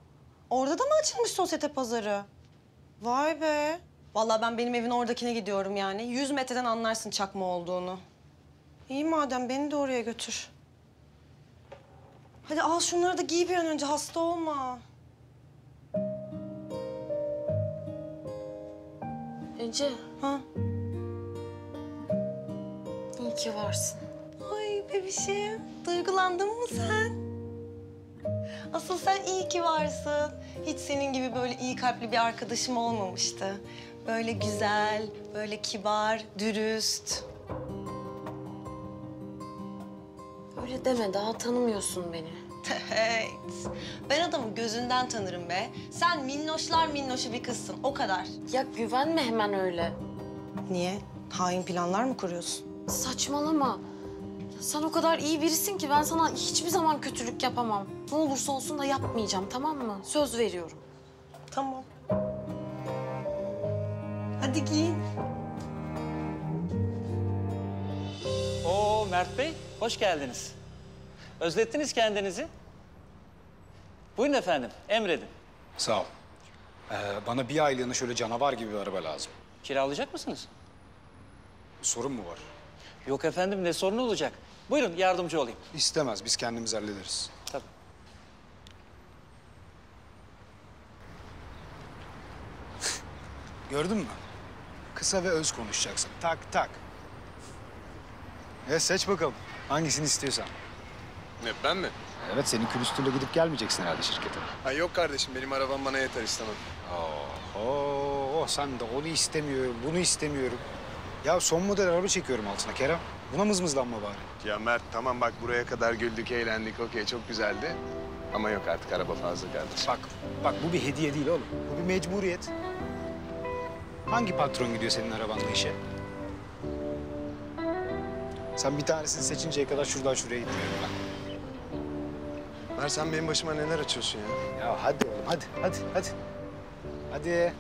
Orada da mı açılmış sosyete pazarı? Vay be. Vallahi ben benim evin oradakine gidiyorum yani. Yüz metreden anlarsın çakma olduğunu. İyi madem beni de oraya götür. Hadi al şunları da giy bir an önce hasta olma. Ece. Ha? İyi ki varsın. Ay bebişim, duygulandın mı sen? Asıl sen iyi ki varsın. Hiç senin gibi böyle iyi kalpli bir arkadaşım olmamıştı. Böyle güzel, böyle kibar, dürüst. Öyle deme daha tanımıyorsun beni. Evet. Ben adamı gözünden tanırım be. Sen minnoşlar minnoşu bir kızsın, o kadar. Ya güvenme hemen öyle. Niye? Hain planlar mı kuruyorsun? Saçmalama. Ya Sen o kadar iyi birisin ki ben sana hiçbir zaman kötülük yapamam. Ne olursa olsun da yapmayacağım tamam mı? Söz veriyorum. Tamam. Hadi giyin. Oo Mert Bey, hoş geldiniz. Özlettiniz kendinizi. Buyurun efendim, emredin. Sağ ol. Ee, bana bir aylığına şöyle canavar gibi bir araba lazım. Kiralayacak mısınız? Sorun mu var? Yok efendim, ne sorun olacak? Buyurun, yardımcı olayım. İstemez. Biz kendimiz hallederiz. Tabii. Gördün mü? Kısa ve öz konuşacaksın. Tak tak. E seç bakalım. Hangisini istiyorsan. Ne ben mi? Evet senin külüstürle gidip gelmeyeceksin herhalde şirkete. Ha yok kardeşim benim arabam bana yeter istemem. Oho, sen de onu istemiyorum, bunu istemiyorum. Ya son model araba çekiyorum altına Kerem. Buna mızmızlanma bari. Ya Mert tamam bak buraya kadar güldük, eğlendik. Okey çok güzeldi. Ama yok artık araba fazla kardeşim. Bak, bak bu bir hediye değil oğlum. Bu bir mecburiyet. Hangi patron gidiyor senin arabanla işe? Sen bir tanesini seçinceye kadar şuradan şuraya gitmiyorum ben. Mert sen benim başıma neler açıyorsun ya? Ya hadi oğlum hadi hadi hadi. Hadi.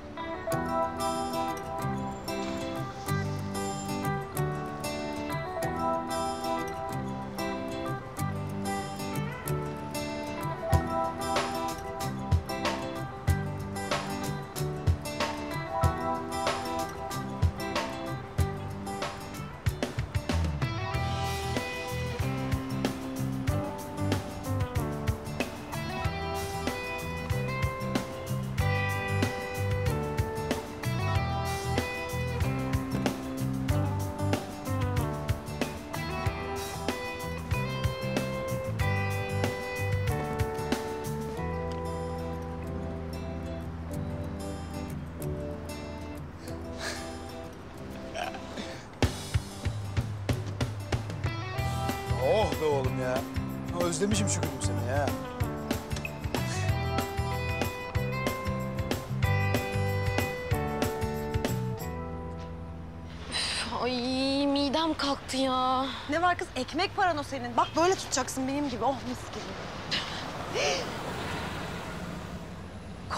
Ne var kız? Ekmek paran o senin. Bak böyle tutacaksın benim gibi. Oh mis gibi.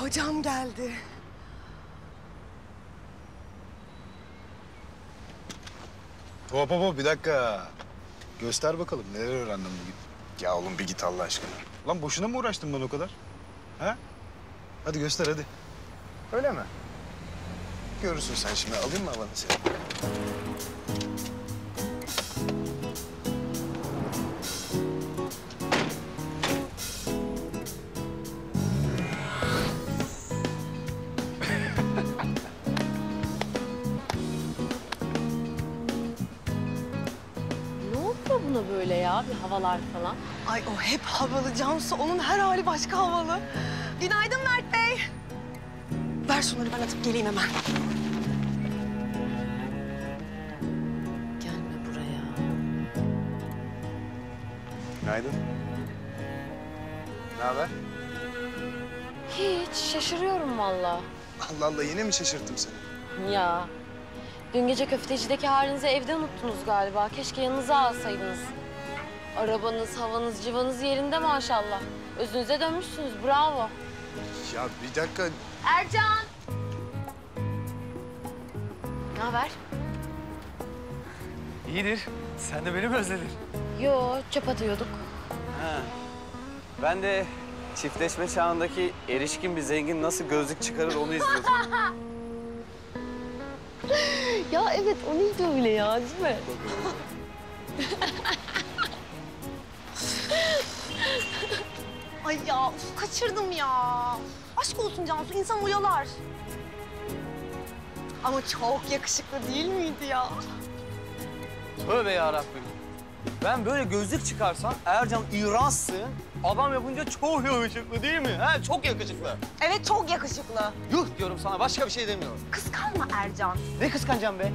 Kocam geldi. Hop hop hop bir dakika. Göster bakalım neler öğrendin bugün. Ya oğlum bir git Allah aşkına. Lan boşuna mı uğraştın ben o kadar? Ha? Hadi göster hadi. Öyle mi? Görürsün sen şimdi. Alayım mı havanı seni? Havalar falan. Ay o hep havalı Cansu. Onun her hali başka havalı. Günaydın Mert Bey. Ver şunları ben atıp geleyim hemen. Gelme buraya. Günaydın. Ne haber? Hiç şaşırıyorum valla. Allah Allah yine mi şaşırttım seni? Ya. Dün gece köftecideki halinizi evde unuttunuz galiba. Keşke yanınıza alsaydınız. Arabanız, havanız, civanız yerinde maşallah. Özünüze dönmüşsünüz. Bravo. Ya bir dakika. Ercan! Ne haber? İyidir. Sen de beni mi özledin? Yo, çöp atıyorduk. Ha. Ben de çiftleşme çağındaki erişkin bir zengin nasıl gözlük çıkarır onu izliyordum. ya evet, o neydi öyle ya, değil mi? Ay ya kaçırdım ya. Aşk olsun Cansu insan uyalar. Ama çok yakışıklı değil miydi ya? Tövbe yarabbim. Ben böyle gözlük çıkarsam Ercan İransın. Adam yapınca çok yakışıklı değil mi? He, çok yakışıklı. Evet çok yakışıklı. Yuh diyorum sana başka bir şey demiyorum. Kıskanma Ercan. Ne kıskanacağım be?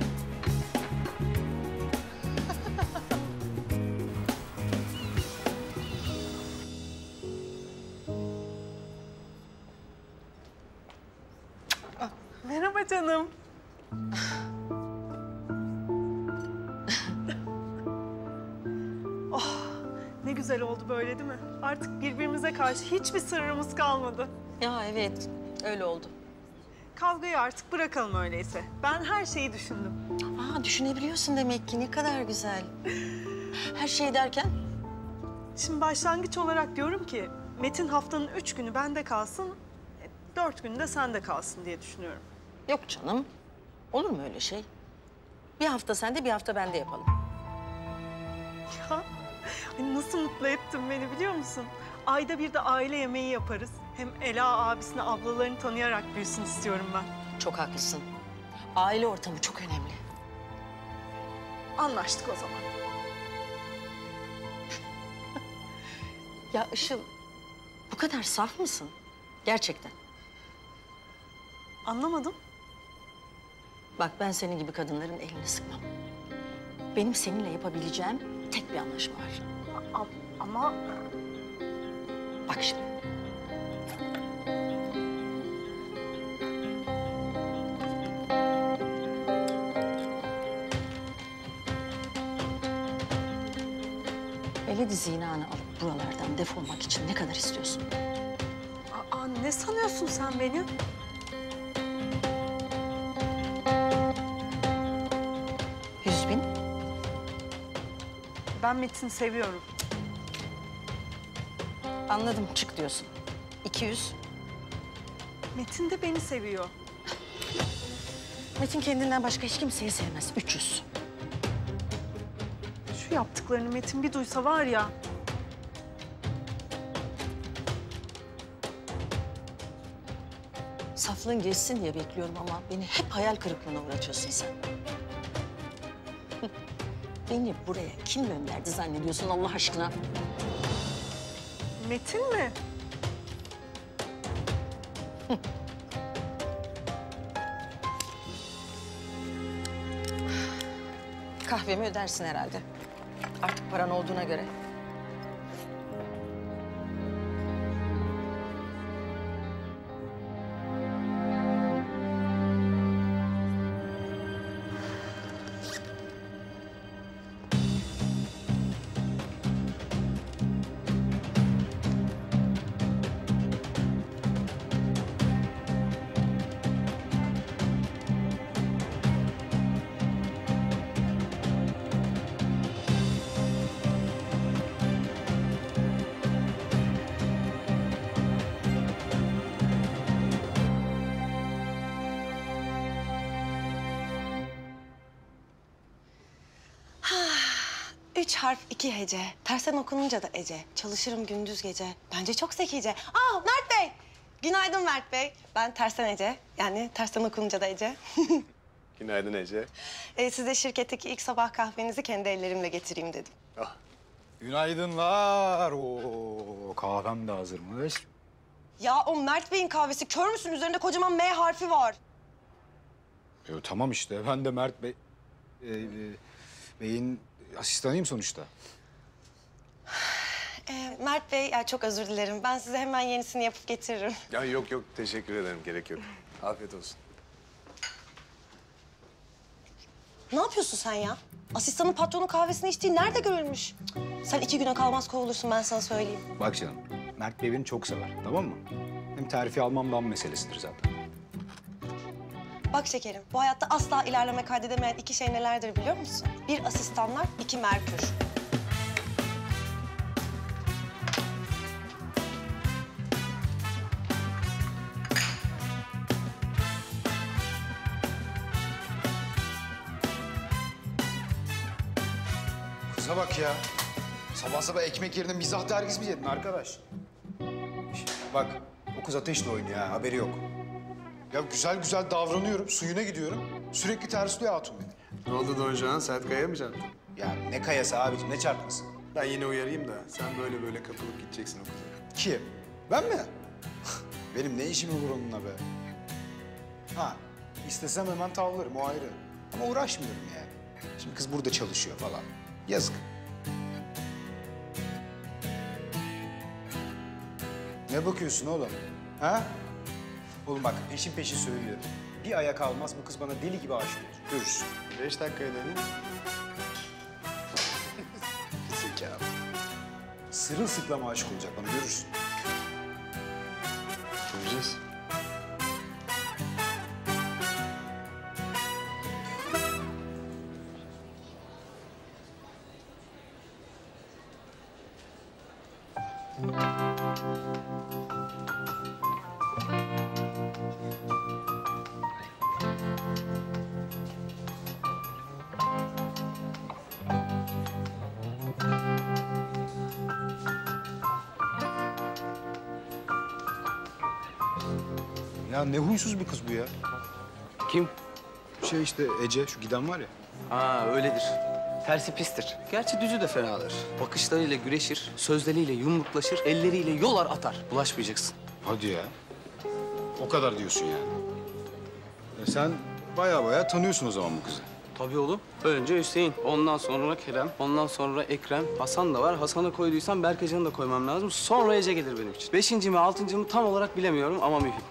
Merhaba canım. oh, ne güzel oldu böyle değil mi? Artık birbirimize karşı hiçbir sırrımız kalmadı. Ya evet, öyle oldu. Kavgayı artık bırakalım öyleyse. Ben her şeyi düşündüm. Aa, düşünebiliyorsun demek ki. Ne kadar güzel. Her şey derken? Şimdi başlangıç olarak diyorum ki Metin haftanın üç günü bende kalsın, e, dört günü de sende kalsın diye düşünüyorum. Yok canım. Olur mu öyle şey? Bir hafta sende, bir hafta bende yapalım. Ya nasıl mutlu ettin beni biliyor musun? Ayda bir de aile yemeği yaparız. Hem Ela abisini, ablalarını tanıyarak büyüsün istiyorum ben. Çok haklısın. Aile ortamı çok önemli. Anlaştık o zaman. Ya Işıl, bu kadar saf mısın? Gerçekten. Anlamadım. Bak ben senin gibi kadınların elini sıkmam. Benim seninle yapabileceğim tek bir anlaşma var. Ama Bak şimdi. Veledi zinanı alıp buralardan defolmak için ne kadar istiyorsun? aa, ne sanıyorsun sen beni? Ben Metin'i seviyorum. Anladım çık diyorsun. 200. Metin de beni seviyor. Metin kendinden başka hiç kimseyi sevmez. 300. Şu yaptıklarını Metin bir duysa var ya. Saflığın geçsin diye bekliyorum ama beni hep hayal kırıklığına uğratıyorsun sen. beni buraya kim gönderdi zannediyorsun Allah aşkına? Metin mi? Kahvemi ödersin herhalde. Artık paran olduğuna göre. İki hece. Tersten okununca da Ece. Çalışırım gündüz gece. Bence çok zekice. Aa Mert Bey. Günaydın Mert Bey. Ben tersten Ece. Yani tersten okununca da Ece. Günaydın Ece. ee, size şirketteki ilk sabah kahvenizi kendi ellerimle getireyim dedim. Günaydınlar. Oo, kahvem de hazırmış. Ya o Mert Bey'in kahvesi kör müsün? Üzerinde kocaman M harfi var. E, tamam işte ben de Mert Bey... e, e, Bey'in asistanıyım sonuçta. Ee, Mert Bey, ya çok özür dilerim. Ben size hemen yenisini yapıp getiririm. Ya yok yok teşekkür ederim gerek yok. Afiyet olsun. Ne yapıyorsun sen ya? Asistanın patronun kahvesini içtiği nerede görülmüş? Cık, Sen iki güne kalmaz kovulursun ben sana söyleyeyim. Bak canım, Mert Bey beni çok sever, tamam mı? Hem terfi almam da an meselesidir zaten. Bak şekerim, bu hayatta asla ilerleme kaydedemeyen iki şey nelerdir biliyor musun? Bir asistanlar, iki merkür. Ya. Sabah sabah ekmek yerine mizah dergisi mi yedin arkadaş? Şişt, Bak, o kız ateşle oynuyor ha, haberi yok. Ya güzel güzel davranıyorum, suyuna gidiyorum. Sürekli tersliyor hatun beni. Ne oldu Don Juan? Sert kaya mı çarptın? Ya ne kayası abicim, ne çarpması? Ben yine uyarayım da sen böyle böyle kapılıp gideceksin o kıza. Kim? Ben mi? Benim ne işim olur onunla be? Ha, istesem hemen tavlarım, o ayrı. Ama uğraşmıyorum yani. Şimdi kız burada çalışıyor falan. Yazık. Ne bakıyorsun oğlum? Ha? Oğlum bak peşin peşin söylüyorum. Bir aya kalmaz bu kız bana deli gibi aşık olur. Görürsün. Beş dakikaya döneyim. Zekalı. Sırılsıklama aşık olacak bana görürsün. Göreceğiz. Ya ne huysuz bir kız bu ya. Kim? Şey işte Ece, şu giden var ya. Aa öyledir. Tersi pistir. Gerçi düzü de fenadır. Bakışlarıyla güreşir, sözleriyle yumruklaşır, elleriyle yolar atar. Bulaşmayacaksın. Hadi ya. O kadar diyorsun yani. E sen baya baya tanıyorsun o zaman bu kızı. Tabii oğlum. Önce Hüseyin, ondan sonra Kerem, ondan sonra Ekrem, Hasan da var. Hasan'ı koyduysam Berkecan'ı da koymam lazım. Sonra Ece gelir benim için. Beşinci mi, altıncı mı tam olarak bilemiyorum ama mühim.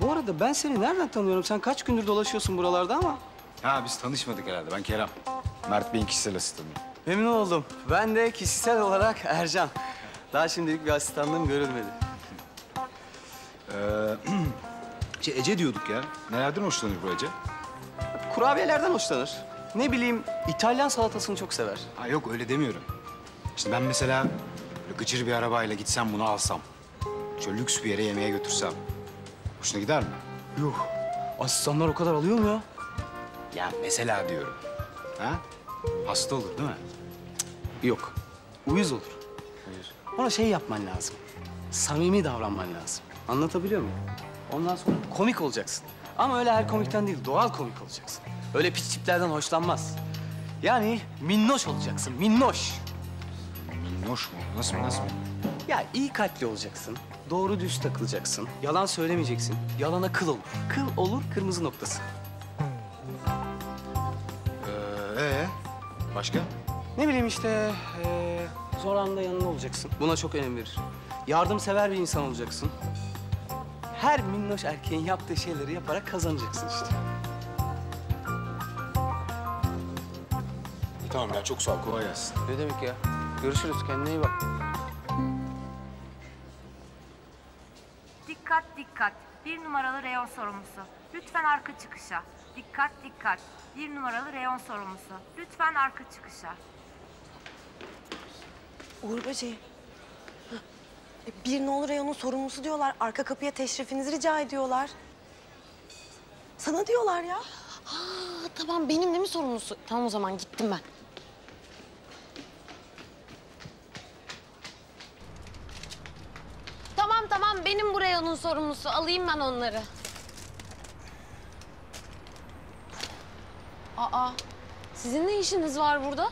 Bu arada ben seni nereden tanıyorum? Sen kaç gündür dolaşıyorsun buralarda ama? Ha biz tanışmadık herhalde. Ben Kerem. Mert Bey'in kişisel asistanıyım. Memnun oldum. Ben de kişisel olarak Ercan. Daha şimdilik bir asistanlığım görülmedi. Ee, şey Ece diyorduk ya. Nelerden hoşlanır bu Ece? Kurabiyelerden hoşlanır. Ne bileyim, İtalyan salatasını çok sever. Ha yok öyle demiyorum. İşte ben mesela böyle gıcır bir arabayla gitsem bunu alsam. Şöyle lüks bir yere yemeğe götürsem. Hoşuna gider mi? Yuh. Asistanlar o kadar alıyor mu ya? Ya mesela diyorum. Ha? Hasta olur değil mi? Yok. Uyuz olur. Ona şey yapman lazım. Samimi davranman lazım. Anlatabiliyor muyum? Ondan sonra komik olacaksın. Ama öyle her komikten değil, doğal komik olacaksın. Öyle piç tiplerden hoşlanmaz. Yani minnoş olacaksın, minnoş. Minnoş mu? Nasıl nasıl? Ya iyi kalpli olacaksın. Doğru düz takılacaksın. Yalan söylemeyeceksin. Yalana kıl olur. Kıl olur kırmızı noktası. Ee, ee? başka? Ne bileyim işte eee zor anda yanında olacaksın. Buna çok önem verir. Yardımsever bir insan olacaksın. Her minnoş erkeğin yaptığı şeyleri yaparak kazanacaksın işte. Tamam ya çok sağ ol. Kolay gelsin. Ne demek ya? Görüşürüz. Kendine iyi bak. Dikkat dikkat. Bir numaralı reyon sorumlusu. Lütfen arka çıkışa. Dikkat dikkat. Bir numaralı reyon sorumlusu. Lütfen arka çıkışa. Uğur Böceği. E, Bir nolu reyonun sorumlusu diyorlar. Arka kapıya teşrifinizi rica ediyorlar. Sana diyorlar ya. Ha, tamam benim değil mi sorumlusu? Tamam o zaman gittim ben. Tamam tamam benim buraya onun sorumlusu. Alayım ben onları. Aa sizin ne işiniz var burada?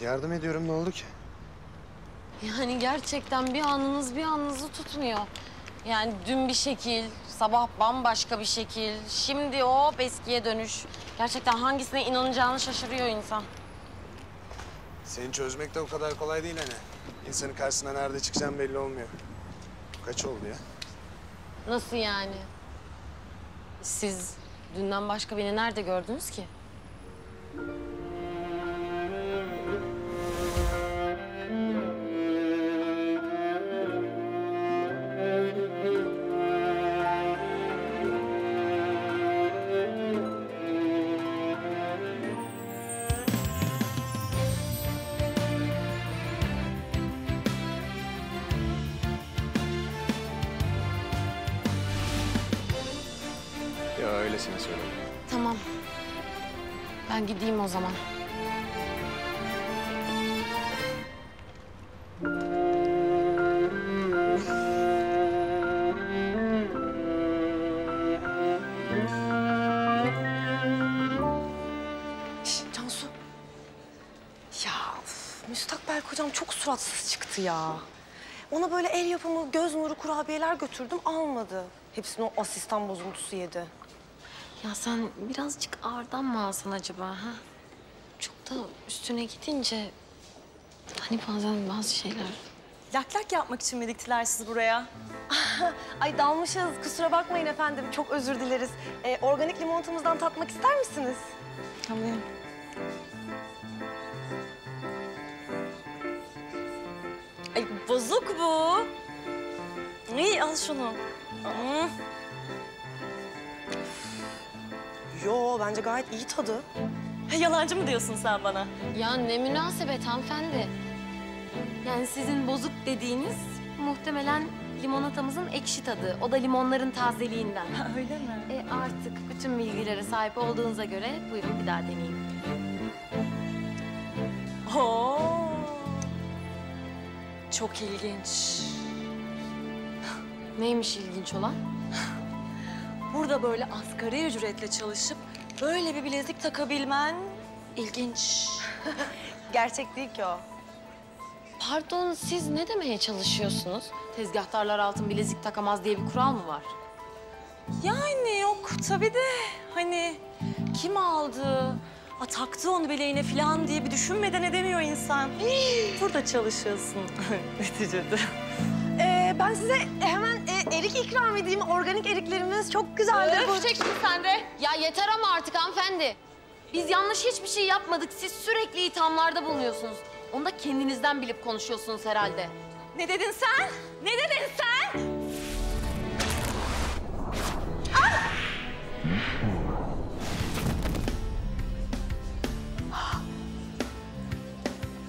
Yardım ediyorum ne oldu ki? Yani gerçekten bir anınız bir anınızı tutmuyor. Yani dün bir şekil, sabah bambaşka bir şekil, şimdi hop eskiye dönüş. Gerçekten hangisine inanacağını şaşırıyor insan. Seni çözmek de o kadar kolay değil hani. İnsanın karşısına nerede çıkacağım belli olmuyor. Kaç oldu ya? Nasıl yani? Siz dünden başka beni nerede gördünüz ki? Gideyim o zaman. Şş, Cansu. Ya müstakbel kocam çok suratsız çıktı ya. Ona böyle el yapımı göz nuru kurabiyeler götürdüm almadı. Hepsini o asistan bozuntusu yedi. Ya sen birazcık ağırdan mı alsan acaba ha? Çok da üstüne gidince hani bazen bazı şeyler Lak lak yapmak için mi diktiler siz buraya? Ay dalmışız. Kusura bakmayın efendim. Çok özür dileriz. Ee, organik limonatamızdan tatmak ister misiniz? Tamam. Ay bozuk bu. İyi al şunu. Hı. Yo bence gayet iyi tadı. Yalancı mı diyorsun sen bana? Ya ne münasebet hanımefendi. Yani sizin bozuk dediğiniz muhtemelen limonatamızın ekşi tadı. O da limonların tazeliğinden. öyle mi? E artık bütün bilgilere sahip olduğunuza göre buyurun bir daha deneyin. Oo. Çok ilginç. Neymiş ilginç olan? Burada böyle asgari ücretle çalışıp böyle bir bilezik takabilmen ilginç. Gerçek değil ki o. Pardon siz ne demeye çalışıyorsunuz? Tezgahtarlar altın bilezik takamaz diye bir kural mı var? Yani yok tabii de hani kim aldı, a, taktı onu bileğine falan diye bir düşünmeden edemiyor insan. Burada çalışıyorsun neticede. Ben size hemen e, erik ikram edeyim. Organik eriklerimiz çok güzeldir. Öf, çek şimdi sen de. Ya yeter ama artık hanımefendi. Biz yanlış hiçbir şey yapmadık. Siz sürekli ithamlarda bulunuyorsunuz. Onu da kendinizden bilip konuşuyorsunuz herhalde. Ne dedin sen? Ne dedin sen?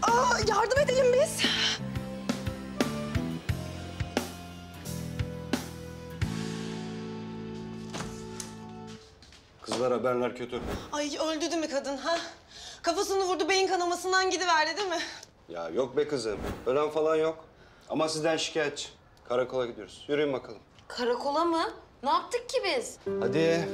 Aa, yardım edelim biz. Kızlar haberler kötü. Ay öldü değil mi kadın ha? Kafasını vurdu beyin kanamasından gidiverdi değil mi? Ya yok be kızım. Ölen falan yok. Ama sizden şikayetçi. Karakola gidiyoruz. Yürüyün bakalım. Karakola mı? Ne yaptık ki biz? Hadi.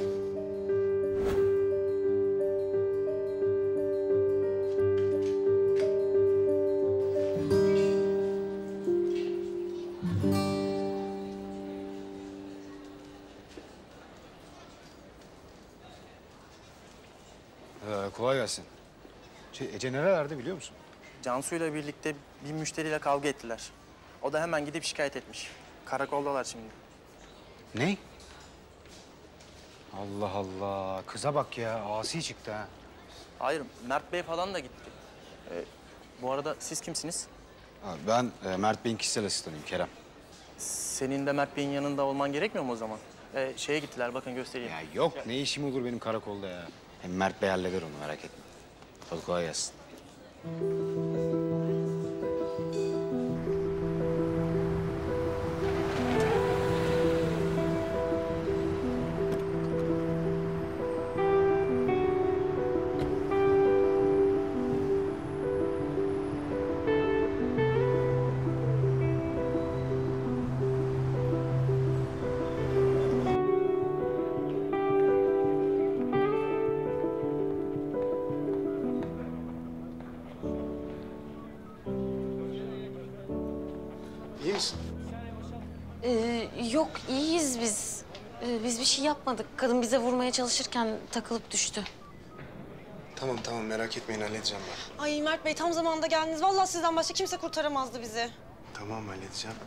Şey, Ece nerelerde biliyor musun? Cansu'yla birlikte bir müşteriyle kavga ettiler. O da hemen gidip şikayet etmiş. Karakoldalar şimdi. Ne? Allah Allah. Kıza bak ya. Asi çıktı ha. Hayır, Mert Bey falan da gitti. Ee, bu arada siz kimsiniz? Ha, Ben e, Mert Bey'in kişisel asistanıyım Kerem. Senin de Mert Bey'in yanında olman gerekmiyor mu o zaman? Ee, şeye gittiler, bakın göstereyim. Ya yok. Ne işim olur benim karakolda ya. Hem Mert Bey halleder onu merak etme. Kolay gelsin. Yapmadık. Kadın bize vurmaya çalışırken takılıp düştü. Tamam tamam merak etmeyin halledeceğim ben. Ay Mert Bey tam zamanında geldiniz. Vallahi sizden başka kimse kurtaramazdı bizi. Tamam halledeceğim.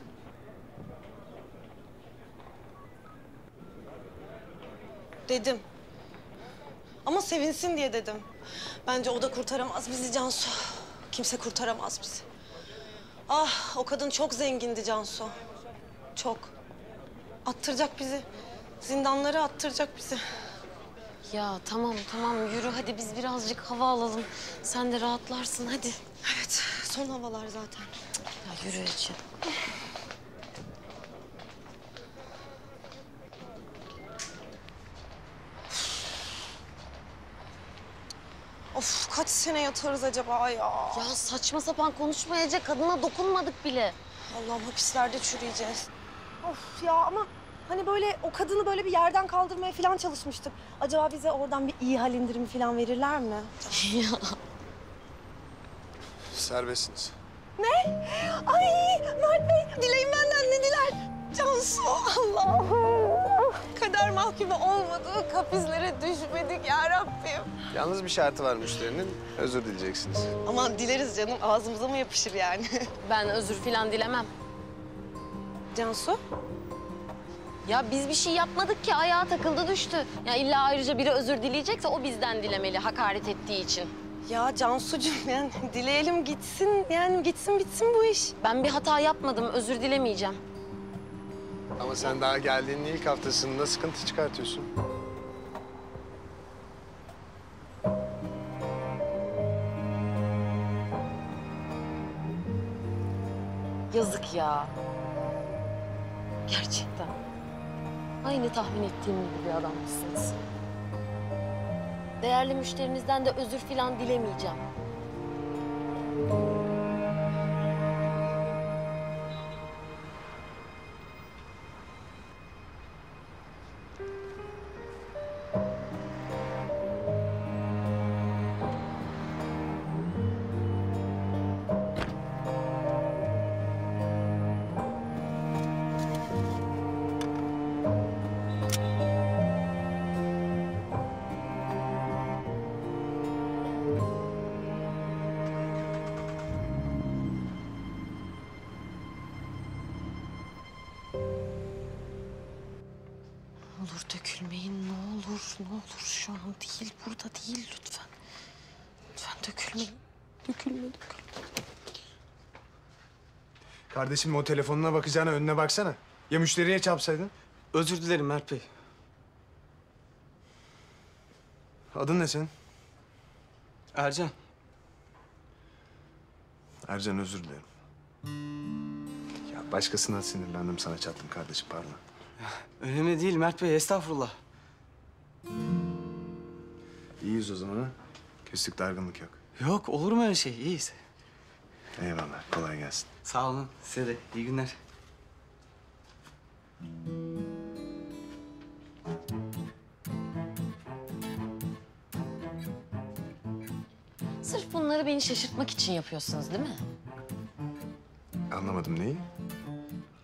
Dedim. Ama sevinsin diye dedim. Bence o da kurtaramaz bizi Cansu. Kimse kurtaramaz bizi. Ah o kadın çok zengindi Cansu. Çok. Attıracak bizi. Zindanlara attıracak bizi. Ya tamam tamam yürü hadi biz birazcık hava alalım. Sen de rahatlarsın hadi. Evet son havalar zaten. Ya yürü Ece. Of kaç sene yatarız acaba ya? Ya saçma sapan konuşmayacak kadına dokunmadık bile. Allah'ım hapislerde çürüyeceğiz. Of ya ama hani böyle o kadını böyle bir yerden kaldırmaya falan çalışmıştık. Acaba bize oradan bir iyi hal indirimi falan verirler mi? ya. Serbestsiniz. Ne? Ay Mert Bey dileyin benden ne diler? Cansu Allah'ım. Kader mahkumu olmadık, kapislere düşmedik ya Rabbim. Yalnız bir şartı var müşterinin. Özür dileyeceksiniz. Aman dileriz canım ağzımıza mı yapışır yani? Ben özür filan dilemem. Cansu? Ya biz bir şey yapmadık ki ayağa takıldı düştü. Ya illa ayrıca biri özür dileyecekse o bizden dilemeli hakaret ettiği için. Ya Cansucuğum yani dileyelim gitsin yani gitsin bitsin bu iş. Ben bir hata yapmadım özür dilemeyeceğim. Ama sen daha geldiğinin ilk haftasında sıkıntı çıkartıyorsun. Yazık ya. Gerçekten. Aynı tahmin ettiğim gibi bir adammışsınız. Değerli müşterinizden de özür filan dilemeyeceğim. Burada değil lütfen. Lütfen dökülmeyin. Dökülme dökülme. Kardeşim o telefonuna bakacağına önüne baksana. Ya müşteriye çarpsaydın? Özür dilerim Mert Bey. Adın ne senin? Ercan. Ercan özür dilerim. Ya başkasına sinirlendim sana çattım kardeşim pardon. Önemli değil Mert Bey estağfurullah. İyiyiz o zaman ha. Küslük dargınlık yok. Yok olur mu öyle şey iyiyiz. Eyvallah kolay gelsin. Sağ olun size de iyi günler. Sırf bunları beni şaşırtmak için yapıyorsunuz değil mi? Anlamadım neyi?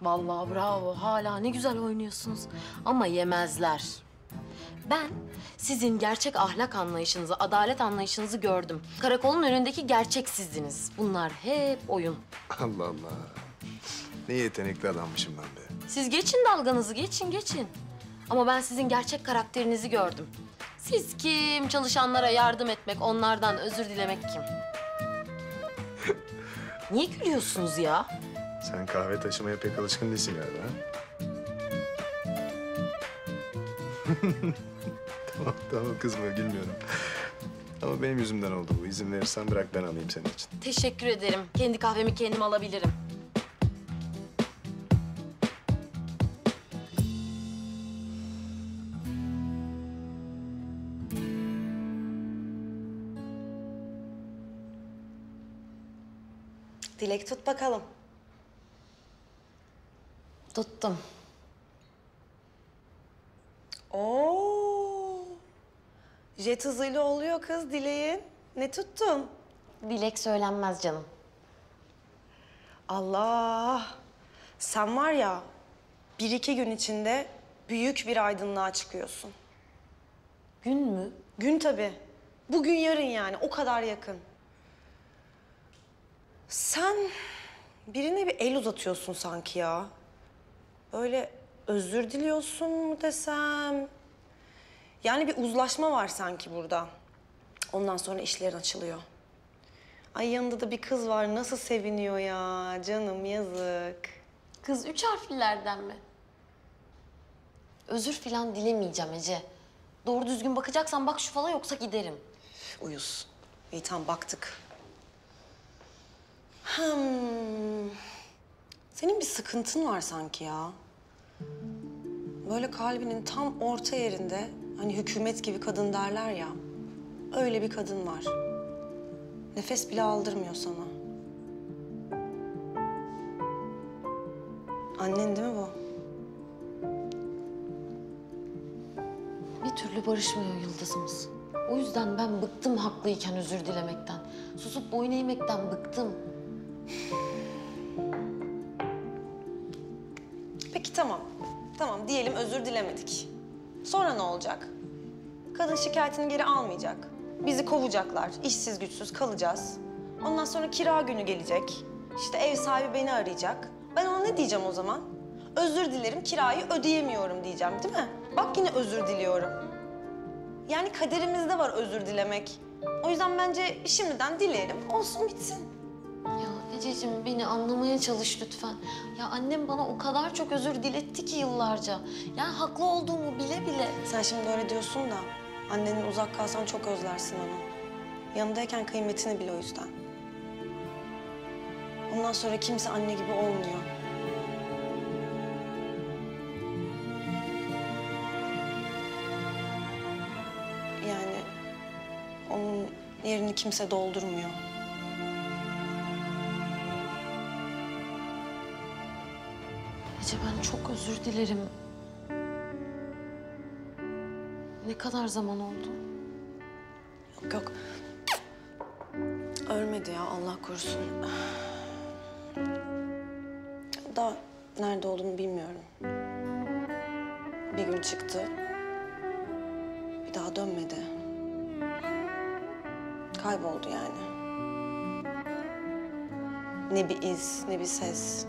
Vallahi bravo. Hala ne güzel oynuyorsunuz. Ama yemezler. Ben sizin gerçek ahlak anlayışınızı, adalet anlayışınızı gördüm. Karakolun önündeki gerçek sizdiniz. Bunlar hep oyun. Allah Allah. Ne yetenekli adammışım ben be. Siz geçin dalganızı, geçin, geçin. Ama ben sizin gerçek karakterinizi gördüm. Siz kim? Çalışanlara yardım etmek, onlardan özür dilemek kim? Niye gülüyorsunuz ya? Sen kahve taşımaya pek alışkın değilsin galiba. ha? tamam tamam kızma gülmüyorum. Ama benim yüzümden oldu bu. İzin verirsen bırak ben alayım senin için. Teşekkür ederim. Kendi kahvemi kendim alabilirim. Dilek tut bakalım. Tuttum. Oo. Jet hızıyla oluyor kız Dilek'in. Ne tuttun? Dilek söylenmez canım. Allah. Sen var ya bir iki gün içinde büyük bir aydınlığa çıkıyorsun. Gün mü? Gün tabii. Bugün yarın yani o kadar yakın. Sen birine bir el uzatıyorsun sanki ya. Böyle özür diliyorsun mu desem? Yani bir uzlaşma var sanki burada. Ondan sonra işlerin açılıyor. Ay yanında da bir kız var nasıl seviniyor ya canım yazık. Kız üç harflilerden mi? Özür filan dilemeyeceğim Ece. Doğru düzgün bakacaksan bak şu fala yoksa giderim. Uyuz. İyi tamam baktık. Hmm. Senin bir sıkıntın var sanki ya. Böyle kalbinin tam orta yerinde hani hükümet gibi kadın derler ya. Öyle bir kadın var. Nefes bile aldırmıyor sana. Annen değil mi bu? Bir türlü barışmıyor yıldızımız. O yüzden ben bıktım haklıyken özür dilemekten. Susup boyun eğmekten bıktım. Peki tamam. Tamam diyelim özür dilemedik. Sonra ne olacak? Kadın şikayetini geri almayacak. Bizi kovacaklar. işsiz güçsüz kalacağız. Ondan sonra kira günü gelecek. İşte ev sahibi beni arayacak. Ben ona ne diyeceğim o zaman? Özür dilerim kirayı ödeyemiyorum diyeceğim değil mi? Bak yine özür diliyorum. Yani kaderimizde var özür dilemek. O yüzden bence şimdiden dileyelim. Olsun bitsin. Ececiğim beni anlamaya çalış lütfen. Ya annem bana o kadar çok özür diletti ki yıllarca. Yani haklı olduğumu bile bile. Sen şimdi öyle diyorsun da annenin uzak kalsan çok özlersin onu. Yanındayken kıymetini bil o yüzden. Ondan sonra kimse anne gibi olmuyor. Yani onun yerini kimse doldurmuyor. Ece ben çok özür dilerim. Ne kadar zaman oldu? Yok yok. Ölmedi ya Allah korusun. Daha nerede olduğunu bilmiyorum. Bir gün çıktı. Bir daha dönmedi. Kayboldu yani. Ne bir iz, ne bir ses.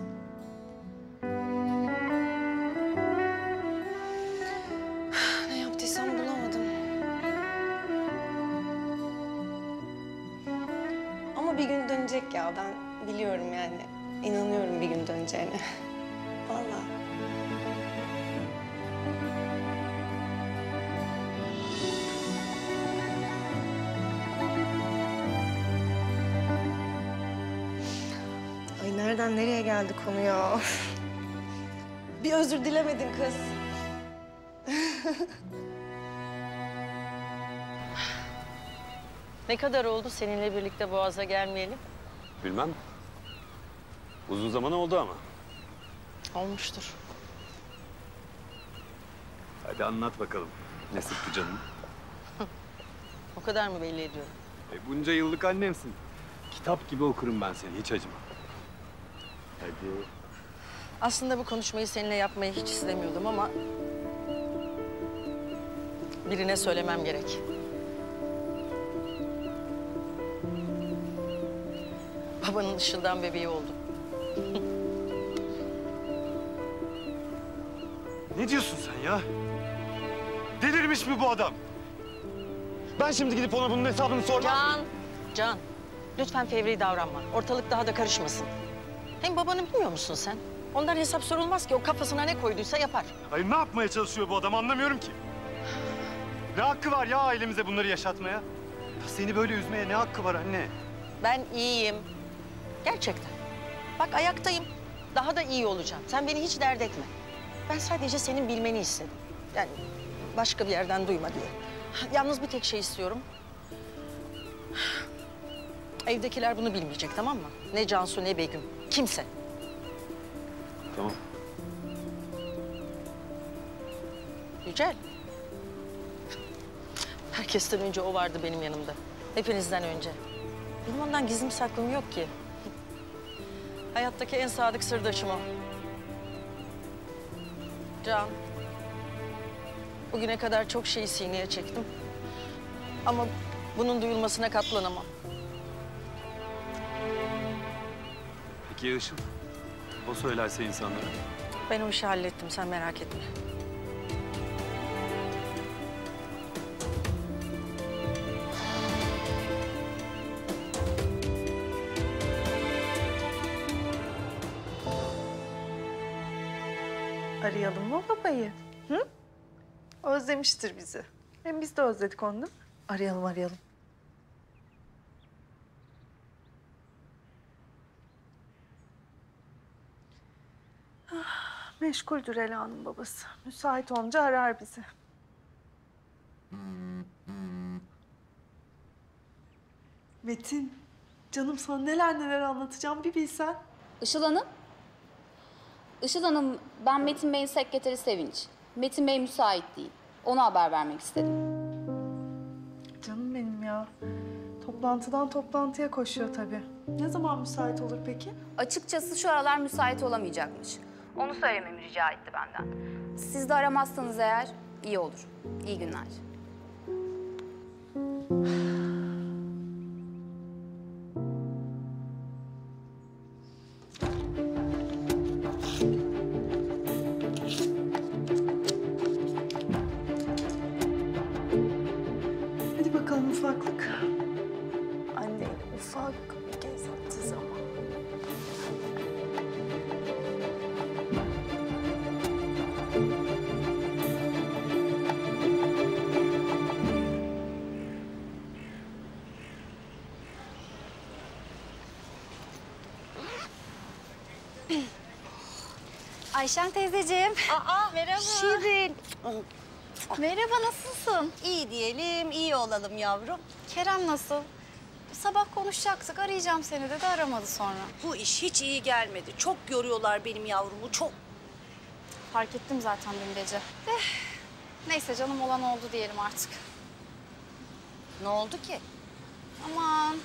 Ben biliyorum yani. İnanıyorum bir gün döneceğine. Vallahi. Ay nereden nereye geldi konu ya? bir özür dilemedin kız. Ne kadar oldu seninle birlikte Boğaz'a gelmeyelim? Bilmem. Uzun zaman oldu ama. Olmuştur. Hadi anlat bakalım. Ne sıktı canım? O kadar mı belli ediyorum? E, bunca yıllık annemsin. Kitap gibi okurum ben seni, hiç acıma. Hadi. Aslında bu konuşmayı seninle yapmayı hiç istemiyordum ama... ...birine söylemem gerek. Babanın ışıldan bebeği oldu. Ne diyorsun sen ya? Delirmiş mi bu adam? Ben şimdi gidip ona bunun hesabını sormam. Can, Can. Lütfen fevri davranma. Ortalık daha da karışmasın. Hem babanı bilmiyor musun sen? Ondan hesap sorulmaz ki. O kafasına ne koyduysa yapar. Hayır ne yapmaya çalışıyor bu adam anlamıyorum ki. Ne hakkı var ya ailemize bunları yaşatmaya? Ya seni böyle üzmeye ne hakkı var anne? Ben iyiyim. Gerçekten. Bak ayaktayım. Daha da iyi olacağım. Sen beni hiç dert etme. Ben sadece senin bilmeni istedim. Yani başka bir yerden duyma diye. Yalnız bir tek şey istiyorum. Evdekiler bunu bilmeyecek tamam mı? Ne Cansu ne Begüm. Kimse. Tamam. Yücel. Herkesten önce o vardı benim yanımda. Hepinizden önce. Benim ondan gizlim saklım yok ki. Hayattaki en sadık sırdaşım o. Can. Bugüne kadar çok şeyi sineye çektim. Ama bunun duyulmasına katlanamam. Peki ya Işıl? O söylerse insanlara. Ben o işi hallettim, sen merak etme. Arayalım mı babayı? Hı? Özlemiştir bizi. Hem biz de özledik onu değil mi? Arayalım arayalım. Ah, meşguldür Ela'nın babası. Müsait olunca arar bizi. Metin, canım sana neler neler anlatacağım bir bilsen. Işıl Hanım. Işıl Hanım, ben Metin Bey'in sekreteri Sevinç. Metin Bey müsait değil. Ona haber vermek istedim. Canım benim ya. Toplantıdan toplantıya koşuyor tabii. Ne zaman müsait olur peki? Açıkçası şu aralar müsait olamayacakmış. Onu söylememi rica etti benden. Siz de aramazsanız eğer iyi olur. İyi günler. Aa, Merhaba. Şirin. Merhaba, nasılsın? İyi diyelim, iyi olalım yavrum. Kerem nasıl? Sabah konuşacaktık, arayacağım seni dedi, aramadı sonra. Bu iş hiç iyi gelmedi. Çok yoruyorlar benim yavrumu, çok. Fark ettim zaten dün gece. Eh, neyse canım olan oldu diyelim artık. Ne oldu ki? Aman,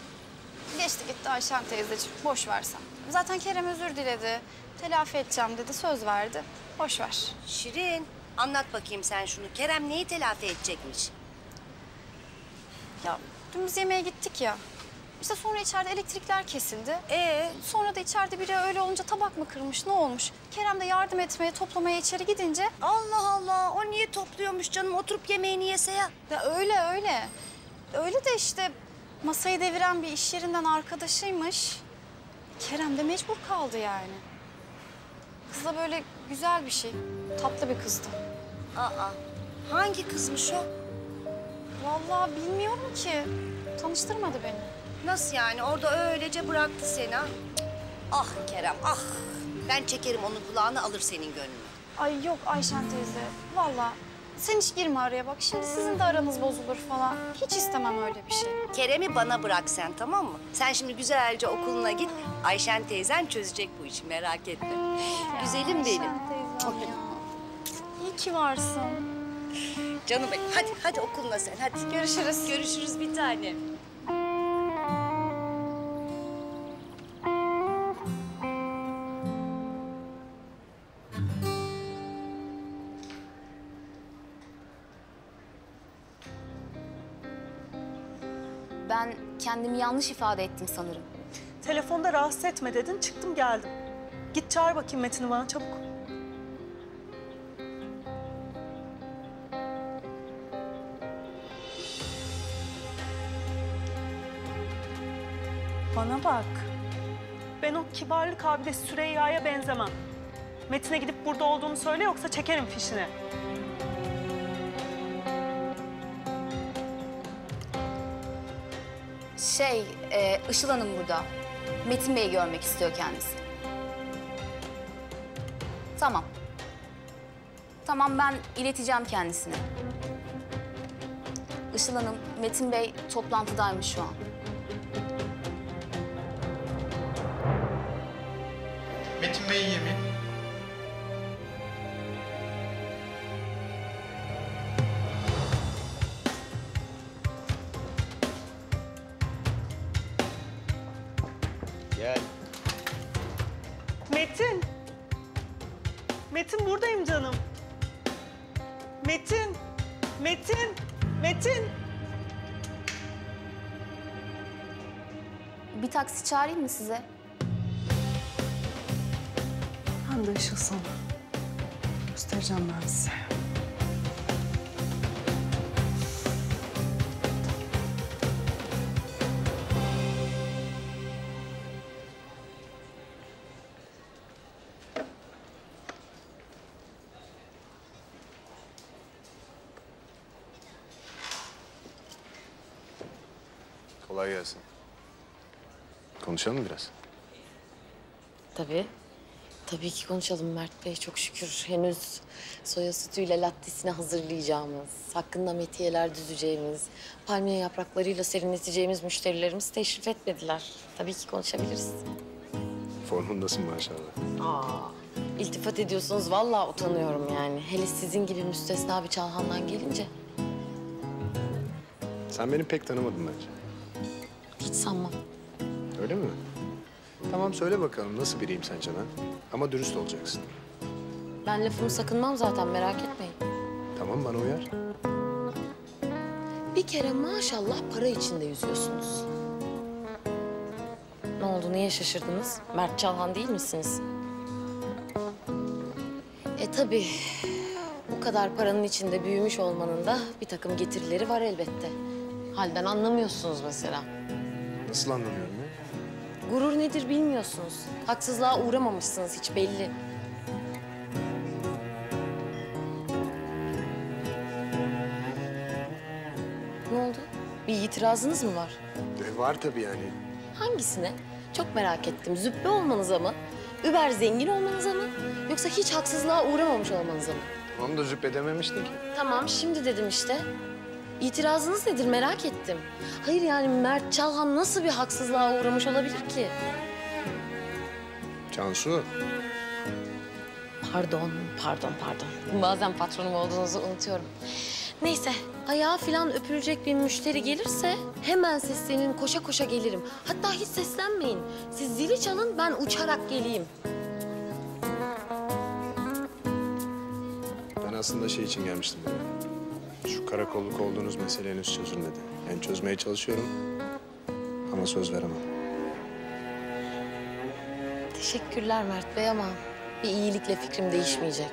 geçti gitti Ayşen teyzeciğim, boş versen. Zaten Kerem özür diledi, telafi edeceğim dedi, söz verdi. Boş ver. Şirin, anlat bakayım sen şunu. Kerem neyi telafi edecekmiş? Ya dün biz yemeğe gittik ya. İşte sonra içeride elektrikler kesildi. Ee, sonra da içeride biri öyle olunca tabak mı kırmış, ne olmuş? Kerem de yardım etmeye, toplamaya içeri gidince... Allah Allah, o niye topluyormuş canım? Oturup yemeğini yese ya. Ya öyle öyle. Öyle de işte masayı deviren bir iş yerinden arkadaşıymış. Kerem de mecbur kaldı yani. Kız da böyle güzel bir şey. Tatlı bir kızdı. Aa, hangi kızmış o? Vallahi bilmiyorum ki. Tanıştırmadı beni. Nasıl yani? Orada öylece bıraktı seni ha? Ah Kerem, ah. Ben çekerim onun kulağını alır senin gönlünü. Ay yok Ayşen teyze. Vallahi sen hiç girme araya bak. Şimdi sizin de aranız bozulur falan. Hiç istemem öyle bir şey. Kerem'i bana bırak sen tamam mı? Sen şimdi güzelce okuluna git. Ayşen teyzen çözecek bu işi merak etme. Güzelim benim. Ayşen teyzem ya. İyi ki varsın. Canım benim. Hadi hadi okuluna sen hadi. Görüşürüz. Görüşürüz bir tanem. Kendimi yanlış ifade ettim sanırım. Telefonda rahatsız etme dedin, çıktım geldim. Git çağır bakayım Metin'i bana çabuk. Bana bak. Ben o kibarlık abidesi Süreyya'ya benzemem. Metin'e gidip burada olduğunu söyle yoksa çekerim fişini. Şey, e, Işıl Hanım burada. Metin Bey'i görmek istiyor kendisi. Tamam. Tamam ben ileteceğim kendisine. Işıl Hanım, Metin Bey toplantıdaymış şu an. Metin Bey iyi çağırayım mı size? Ben de Işıl sana. Göstereceğim ben size. Konuşalım biraz? Tabii. Tabii ki konuşalım Mert Bey. Çok şükür henüz soya sütüyle lattesini hazırlayacağımız, hakkında metiyeler düzeceğimiz, palmiye yapraklarıyla serinleteceğimiz müşterilerimiz teşrif etmediler. Tabii ki konuşabiliriz. Formundasın maşallah. Aa, iltifat ediyorsunuz. Vallahi utanıyorum yani. Hele sizin gibi müstesna bir Çalhan'dan gelince. Sen beni pek tanımadın bence. Hiç sanmam. Öyle mi? Tamam söyle bakalım nasıl biriyim sence ben? Ama dürüst olacaksın. Ben lafımı sakınmam zaten merak etmeyin. Tamam bana uyar. Bir kere maşallah para içinde yüzüyorsunuz. Ne oldu, niye şaşırdınız? Mert Çalhan değil misiniz? E tabii, bu kadar paranın içinde büyümüş olmanın da bir takım getirileri var elbette. Halden anlamıyorsunuz mesela. Nasıl anlamıyorum? Gurur nedir bilmiyorsunuz. Haksızlığa uğramamışsınız hiç belli. Ne oldu? Bir itirazınız mı var? E, var tabii yani. Hangisine? Çok merak ettim. Züppe olmanıza mı? Über zengin olmanıza mı? Yoksa hiç haksızlığa uğramamış olmanıza mı? Onu da züppe dememiştin ki. Tamam, şimdi dedim işte. İtirazınız nedir merak ettim. Hayır yani Mert Çalhan nasıl bir haksızlığa uğramış olabilir ki? Cansu. Pardon, pardon, pardon. Bazen patronum olduğunuzu unutuyorum. Neyse, ayağı falan öpülecek bir müşteri gelirse hemen seslenin, koşa koşa gelirim. Hatta hiç seslenmeyin. Siz zili çalın, ben uçarak geleyim. Ben aslında şey için gelmiştim buraya. Şu karakolluk olduğunuz mesele henüz çözülmedi. Yani çözmeye çalışıyorum ama söz veremem. Teşekkürler Mert Bey ama bir iyilikle fikrim değişmeyecek.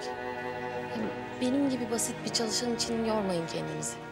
Benim gibi basit bir çalışan için yormayın kendinizi.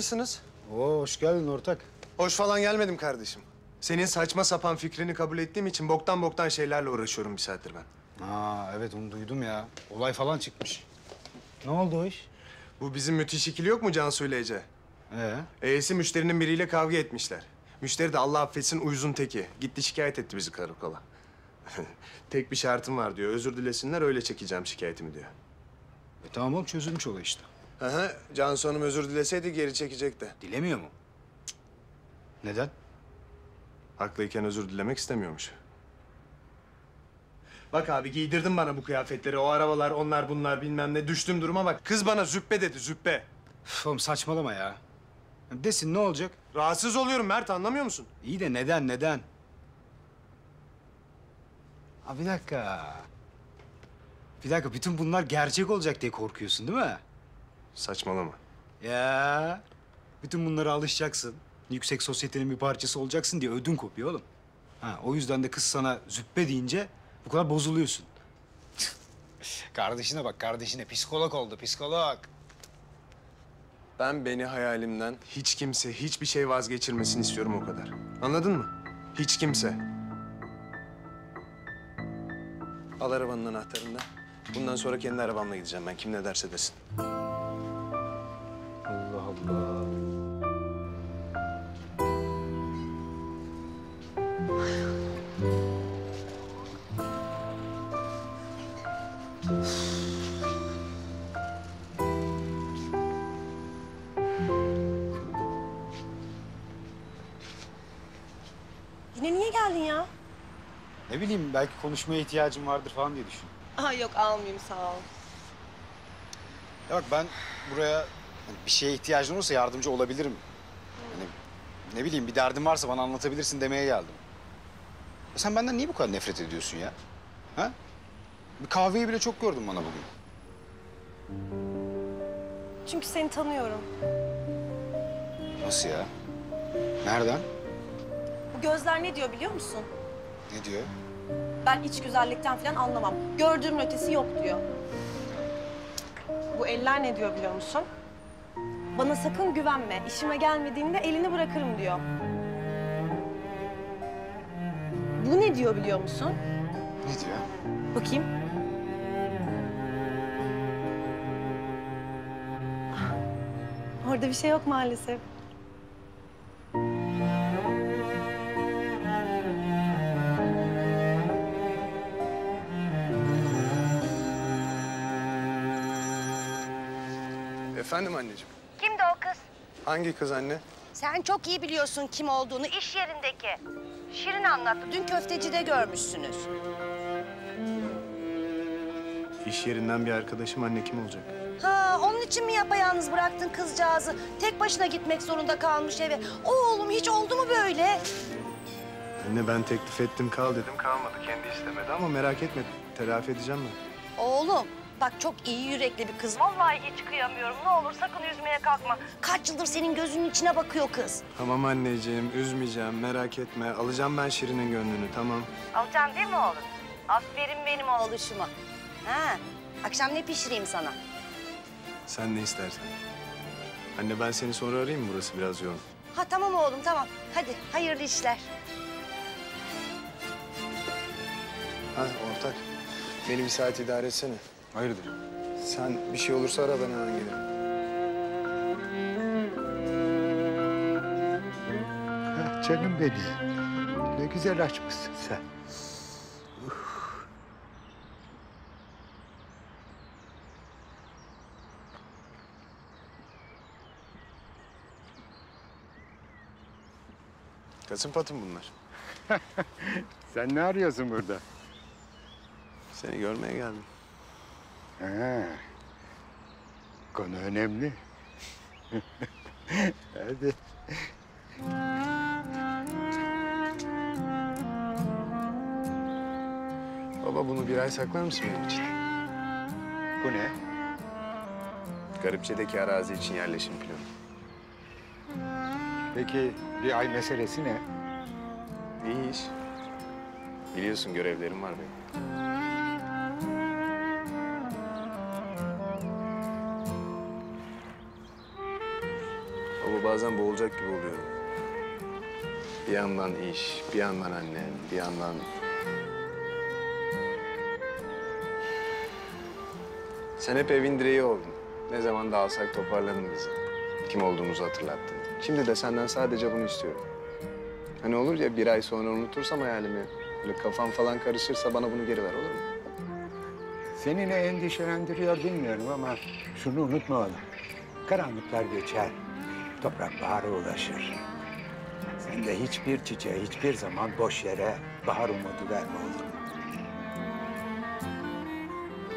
Yayılmışsınız. Oo hoş geldin ortak. Hoş falan gelmedim kardeşim. Senin saçma sapan fikrini kabul ettiğim için boktan boktan şeylerle uğraşıyorum bir saattir ben. Aa evet onu duydum ya. Olay falan çıkmış. Ne oldu o iş? Bu bizim müthiş ikili yok mu Cansu ile Ece? Ee? E'si müşterinin biriyle kavga etmişler. Müşteri de Allah affetsin uyuzun teki. Gitti şikayet etti bizi karakola. Tek bir şartım var diyor. Özür dilesinler öyle çekeceğim şikayetimi diyor. E tamam oğlum çözülmüş olay işte. Hı hı. Cansu Hanım özür dileseydi geri çekecekti. Dilemiyor mu? Neden? Haklıyken özür dilemek istemiyormuş. Bak abi giydirdin bana bu kıyafetleri. O arabalar, onlar bunlar bilmem ne. Düştüm duruma bak. Kız bana züppe dedi, züppe. Üf, oğlum saçmalama ya. Desin ne olacak? Rahatsız oluyorum Mert, anlamıyor musun? İyi de neden, neden? Ha bir dakika. Bir dakika, bütün bunlar gerçek olacak diye korkuyorsun değil mi? Saçmalama. Ya, bütün bunlara alışacaksın. Yüksek sosyetenin bir parçası olacaksın diye ödün kopuyor oğlum. Ha, o yüzden de kız sana züppe deyince bu kadar bozuluyorsun. kardeşine bak, kardeşine. Psikolog oldu, psikolog. Ben beni hayalimden hiç kimse, hiçbir şey vazgeçirmesini istiyorum o kadar. Anladın mı? Hiç kimse. Al arabanın anahtarını da. Bundan sonra kendi arabamla gideceğim ben. Kim ne derse desin. Yine niye geldin ya? Ne bileyim, belki konuşmaya ihtiyacım vardır falan diye düşün. Aa yok almayayım sağ ol. Ya bak ben buraya hani bir şeye ihtiyacın olursa yardımcı olabilirim. Hani ne bileyim bir derdin varsa bana anlatabilirsin demeye geldim. Ya sen benden niye bu kadar nefret ediyorsun ya? Ha? Bir kahveyi bile çok gördüm bana bugün. Çünkü seni tanıyorum. Nasıl ya? Nereden? Bu gözler ne diyor biliyor musun? Ne diyor? Ben iç güzellikten falan anlamam. Gördüğümün ötesi yok diyor. Bu eller ne diyor biliyor musun? Bana sakın güvenme. İşime gelmediğinde elini bırakırım diyor. Bu ne diyor biliyor musun? Ne diyor? Bakayım. Orada bir şey yok maalesef. Efendim anneciğim. Hangi kız anne? Sen çok iyi biliyorsun kim olduğunu iş yerindeki. Şirin anlattı. Dün köftecide görmüşsünüz. İş yerinden bir arkadaşım anne kim olacak? Ha, onun için mi yapayalnız bıraktın kızcağızı? Tek başına gitmek zorunda kalmış eve. Oğlum hiç oldu mu böyle? Anne ben teklif ettim kal dedim kalmadı. Kendi istemedi ama merak etme telafi edeceğim ben. Oğlum bak çok iyi yürekli bir kız. Vallahi hiç kıyamıyorum. Ne olur sakın üzmeye kalkma. Kaç yıldır senin gözünün içine bakıyor kız. Tamam anneciğim üzmeyeceğim merak etme. Alacağım ben Şirin'in gönlünü tamam. Alacaksın değil mi oğlum? Aferin benim oğluşuma. Ha, akşam ne pişireyim sana? Sen ne istersen. Anne ben seni sonra arayayım mı? Burası biraz yoğun. Ha tamam oğlum tamam. Hadi hayırlı işler. Ha ortak. Beni bir saat idare etsene. Hayırdır? Sen bir şey olursa ara ben hemen gelirim. Canım benim. Ne güzel açmışsın sen. Kasım patım bunlar. Sen ne arıyorsun burada? Seni görmeye geldim. Ha. Konu önemli. Hadi. Baba bunu bir ay saklar mısın benim için? Bu ne? Garipçe'deki arazi için yerleşim planı. Peki bir ay meselesi ne? İyi iş. Biliyorsun görevlerim var benim. Bazen boğulacak gibi oluyorum. Bir yandan iş, bir yandan annem, bir yandan... Sen hep evin direği oldun. Ne zaman dağılsak toparladın bizi. Kim olduğumuzu hatırlattın. Şimdi de senden sadece bunu istiyorum. Hani olur ya bir ay sonra unutursam hayalimi, böyle kafam falan karışırsa bana bunu geri ver olur mu? Seni ne endişelendiriyor bilmiyorum ama şunu unutma oğlum. Karanlıklar geçer, toprak bahara ulaşır. Sen de hiçbir çiçeğe hiçbir zaman boş yere bahar umudu verme oğlum.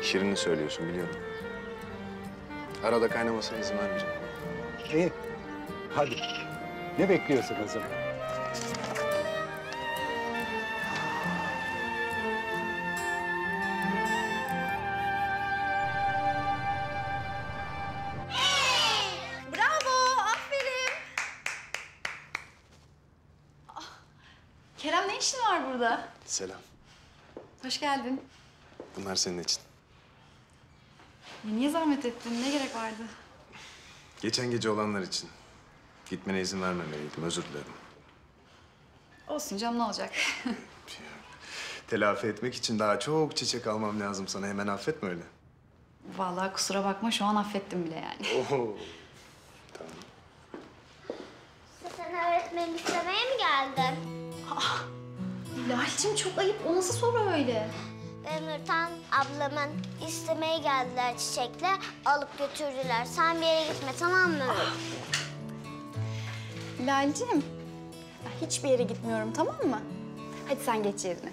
Şirin'i söylüyorsun biliyorum. Arada kaynamasına izin vermeyeceğim. İyi, hadi. Ne bekliyorsun o zaman? Geldin. Bunlar senin için. Ya niye zahmet ettin? Ne gerek vardı? Geçen gece olanlar için. Gitmene izin vermemeliydim. Özür dilerim. Olsun canım ne olacak? Telafi etmek için daha çok çiçek almam lazım sana. Hemen affetme öyle. Vallahi kusura bakma şu an affettim bile yani. Oho. Sen öğretmeni istemeye mi geldin? Hilal'cim çok ayıp. O nasıl soru öyle? Ben Nurten ablamın istemeye geldiler çiçekle alıp götürdüler. Sen bir yere gitme tamam mı? Hilal'cim hiçbir yere gitmiyorum tamam mı? Hadi sen geç yerine.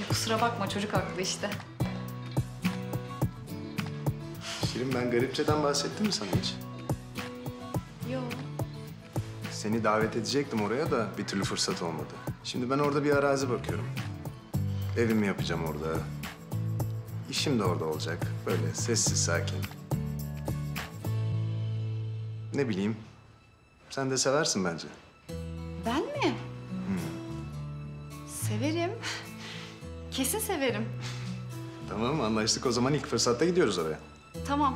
Ya kusura bakma çocuk haklı işte. Şirin ben garipçeden bahsettim mi sana hiç? Yok. Seni davet edecektim oraya da bir türlü fırsat olmadı. Şimdi ben orada bir arazi bakıyorum. Evimi yapacağım orada. İşim de orada olacak. Böyle sessiz, sakin. Ne bileyim. Sen de seversin bence. Ben mi? Severim. Kesin severim. Tamam anlaştık o zaman ilk fırsatta gidiyoruz oraya. Tamam.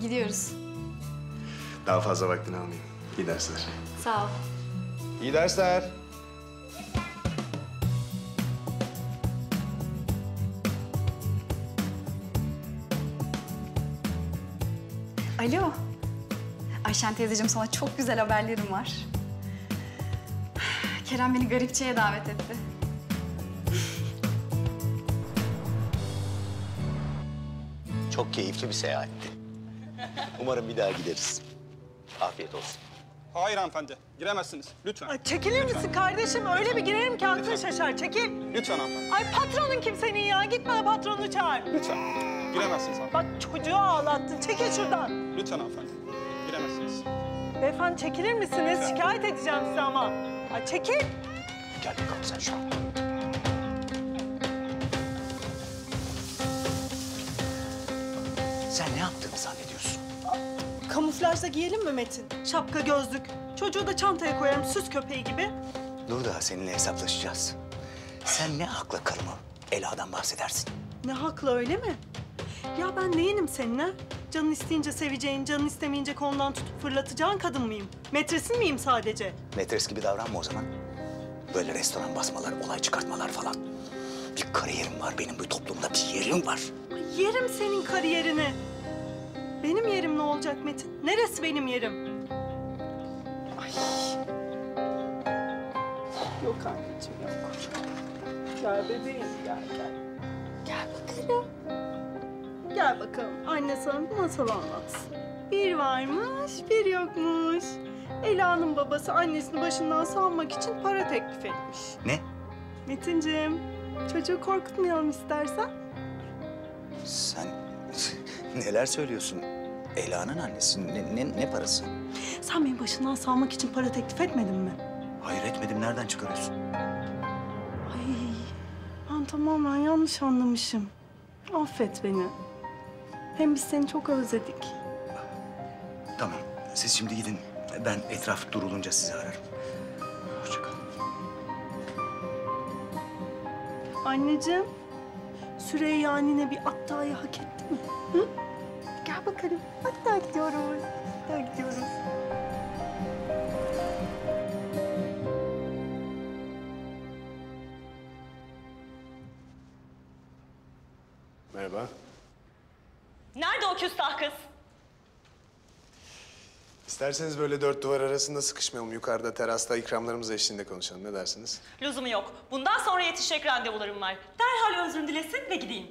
Gidiyoruz. Daha fazla vaktini almayayım. İyi dersler. Sağ ol. İyi dersler. Alo. Ayşen teyzeciğim sana çok güzel haberlerim var. Kerem beni garipçeye davet etti. Çok keyifli bir seyahatti. Umarım bir daha gideriz. Afiyet olsun. Hayır hanımefendi. Giremezsiniz. Lütfen. Ay çekilir misin kardeşim? Öyle bir girerim ki aklın şaşar. Çekil. Lütfen hanımefendi. Ay patronun kim senin ya? Gitme patronunu çağır. Lütfen. Giremezsiniz hanımefendi. Bak çocuğu ağlattın. Çekil şuradan. Lütfen hanımefendi. Giremezsiniz. Beyefendi çekilir misiniz? Şikayet edeceğim size ama. Ay çekil. Gel bakalım sen şöyle. Sen ne yaptığını zannediyorsun? Kamuflajda giyelim mi Metin? Şapka, gözlük. Çocuğu da çantaya koyarım süs köpeği gibi. Dur daha seninle hesaplaşacağız. Sen ne hakla karımı Ela'dan bahsedersin? Ne haklı öyle mi? Ya ben neyinim seninle? Canın isteyince seveceğin, canın istemeyince kolundan tutup fırlatacağın kadın mıyım? Metresin miyim sadece? Metres gibi davranma o zaman. Böyle restoran basmalar, olay çıkartmalar falan. Bir kariyerim var benim bu toplumda, bir yerim var. Yerim senin kariyerini. Benim yerim ne olacak Metin? Neresi benim yerim? Ay. Yok anneciğim yok. Gel bebeğim gel gel. Gel bakalım. Gel bakalım. Anne sana bir masal anlatsın. Bir varmış, bir yokmuş. Ela'nın babası annesini başından salmak için para teklif etmiş. Ne? Metinciğim, çocuğu korkutmayalım istersen. Sen neler söylüyorsun? Ela'nın annesi ne, ne, ne parası? Sen beni başından salmak için para teklif etmedin mi? Hayır etmedim, nereden çıkarıyorsun? Ay, ben tamamen yanlış anlamışım. Affet beni. Hem biz seni çok özledik. Tamam, siz şimdi gidin. Ben etraf durulunca sizi ararım. Hoşça kal. Anneciğim, Süreyya nine bir Atta'yı hak etti mi? Hı? Gel bakalım. Hatta gidiyoruz. Hatta gidiyoruz. Merhaba. Nerede o küstah kız? İsterseniz böyle dört duvar arasında sıkışmayalım. Yukarıda terasta ikramlarımız eşliğinde konuşalım. Ne dersiniz? Lüzumu yok. Bundan sonra yetişecek randevularım var. Derhal özrünü dilesin ve gideyim.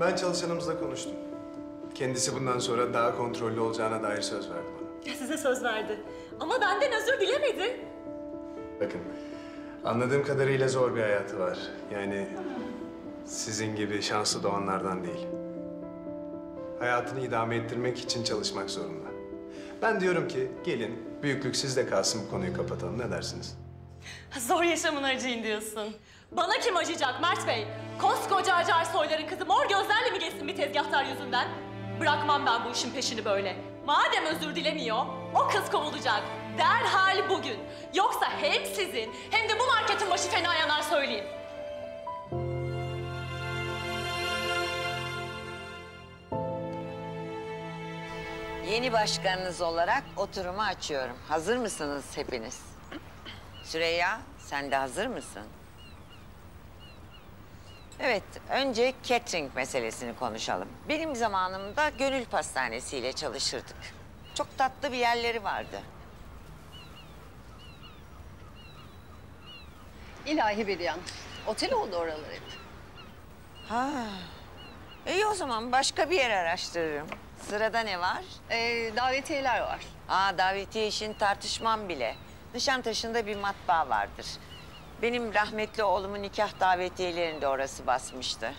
Ben çalışanımızla konuştum. Kendisi bundan sonra daha kontrollü olacağına dair söz verdi bana. Size söz verdi. Ama benden özür dilemedi. Bakın, anladığım kadarıyla zor bir hayatı var. Yani sizin gibi şanslı doğanlardan değil. Hayatını idame ettirmek için çalışmak zorunda. Ben diyorum ki gelin, büyüklük sizde kalsın bu konuyu kapatalım. Ne dersiniz? Zor yaşamın acıyın diyorsun. Bana kim acıyacak Mert Bey? Koskoca Acar soyların kızı mor gözlerle mi geçsin bir tezgahtar yüzünden? Bırakmam ben bu işin peşini böyle. Madem özür dilemiyor, o kız kovulacak. Derhal bugün. Yoksa hem sizin hem de bu marketin başı fena yanar söyleyeyim. Yeni başkanınız olarak oturumu açıyorum. Hazır mısınız hepiniz? Süreyya, sen de hazır mısın? Evet, önce catering meselesini konuşalım. Benim zamanımda Gönül Pastanesi ile çalışırdık. Çok tatlı bir yerleri vardı. İlahi bir yan. Otel oldu oralar hep. Ha. İyi o zaman başka bir yer araştırırım. Sırada ne var? Ee, davetiyeler var. Aa davetiye işini tartışmam bile. Nişantaşı'nda bir matbaa vardır. Benim rahmetli oğlumun nikah davetiyelerini de orası basmıştı.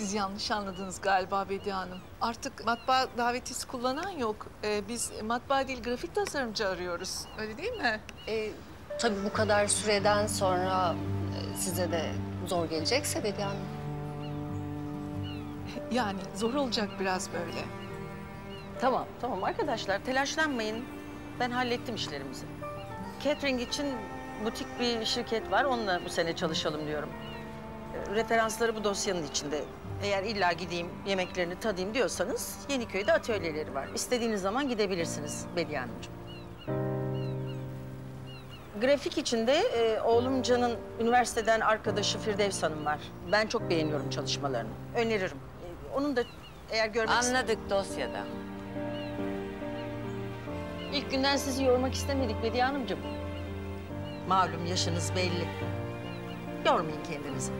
Siz yanlış anladınız galiba Bediye Hanım. Artık matbaa davetisi kullanan yok. Ee, biz matbaa değil grafik tasarımcı arıyoruz. Öyle değil mi? Ee, tabii bu kadar süreden sonra e, size de zor gelecekse Bediye Hanım. Yani zor olacak biraz böyle. Tamam, tamam arkadaşlar telaşlanmayın. Ben hallettim işlerimizi. Catering için butik bir şirket var. Onunla bu sene çalışalım diyorum. E, Referansları bu dosyanın içinde. Eğer illa gideyim, yemeklerini tadayım diyorsanız Yeniköy'de atölyeleri var. İstediğiniz zaman gidebilirsiniz Bediye Hanımcığım. Grafik içinde e, oğlum Can'ın üniversiteden arkadaşı Firdevs Hanım var. Ben çok beğeniyorum çalışmalarını. Öneririm. E, onun da eğer görmek... Anladık dosyada. İlk günden sizi yormak istemedik Bediye Hanımcığım. Malum yaşınız belli. Yormayın kendinizi.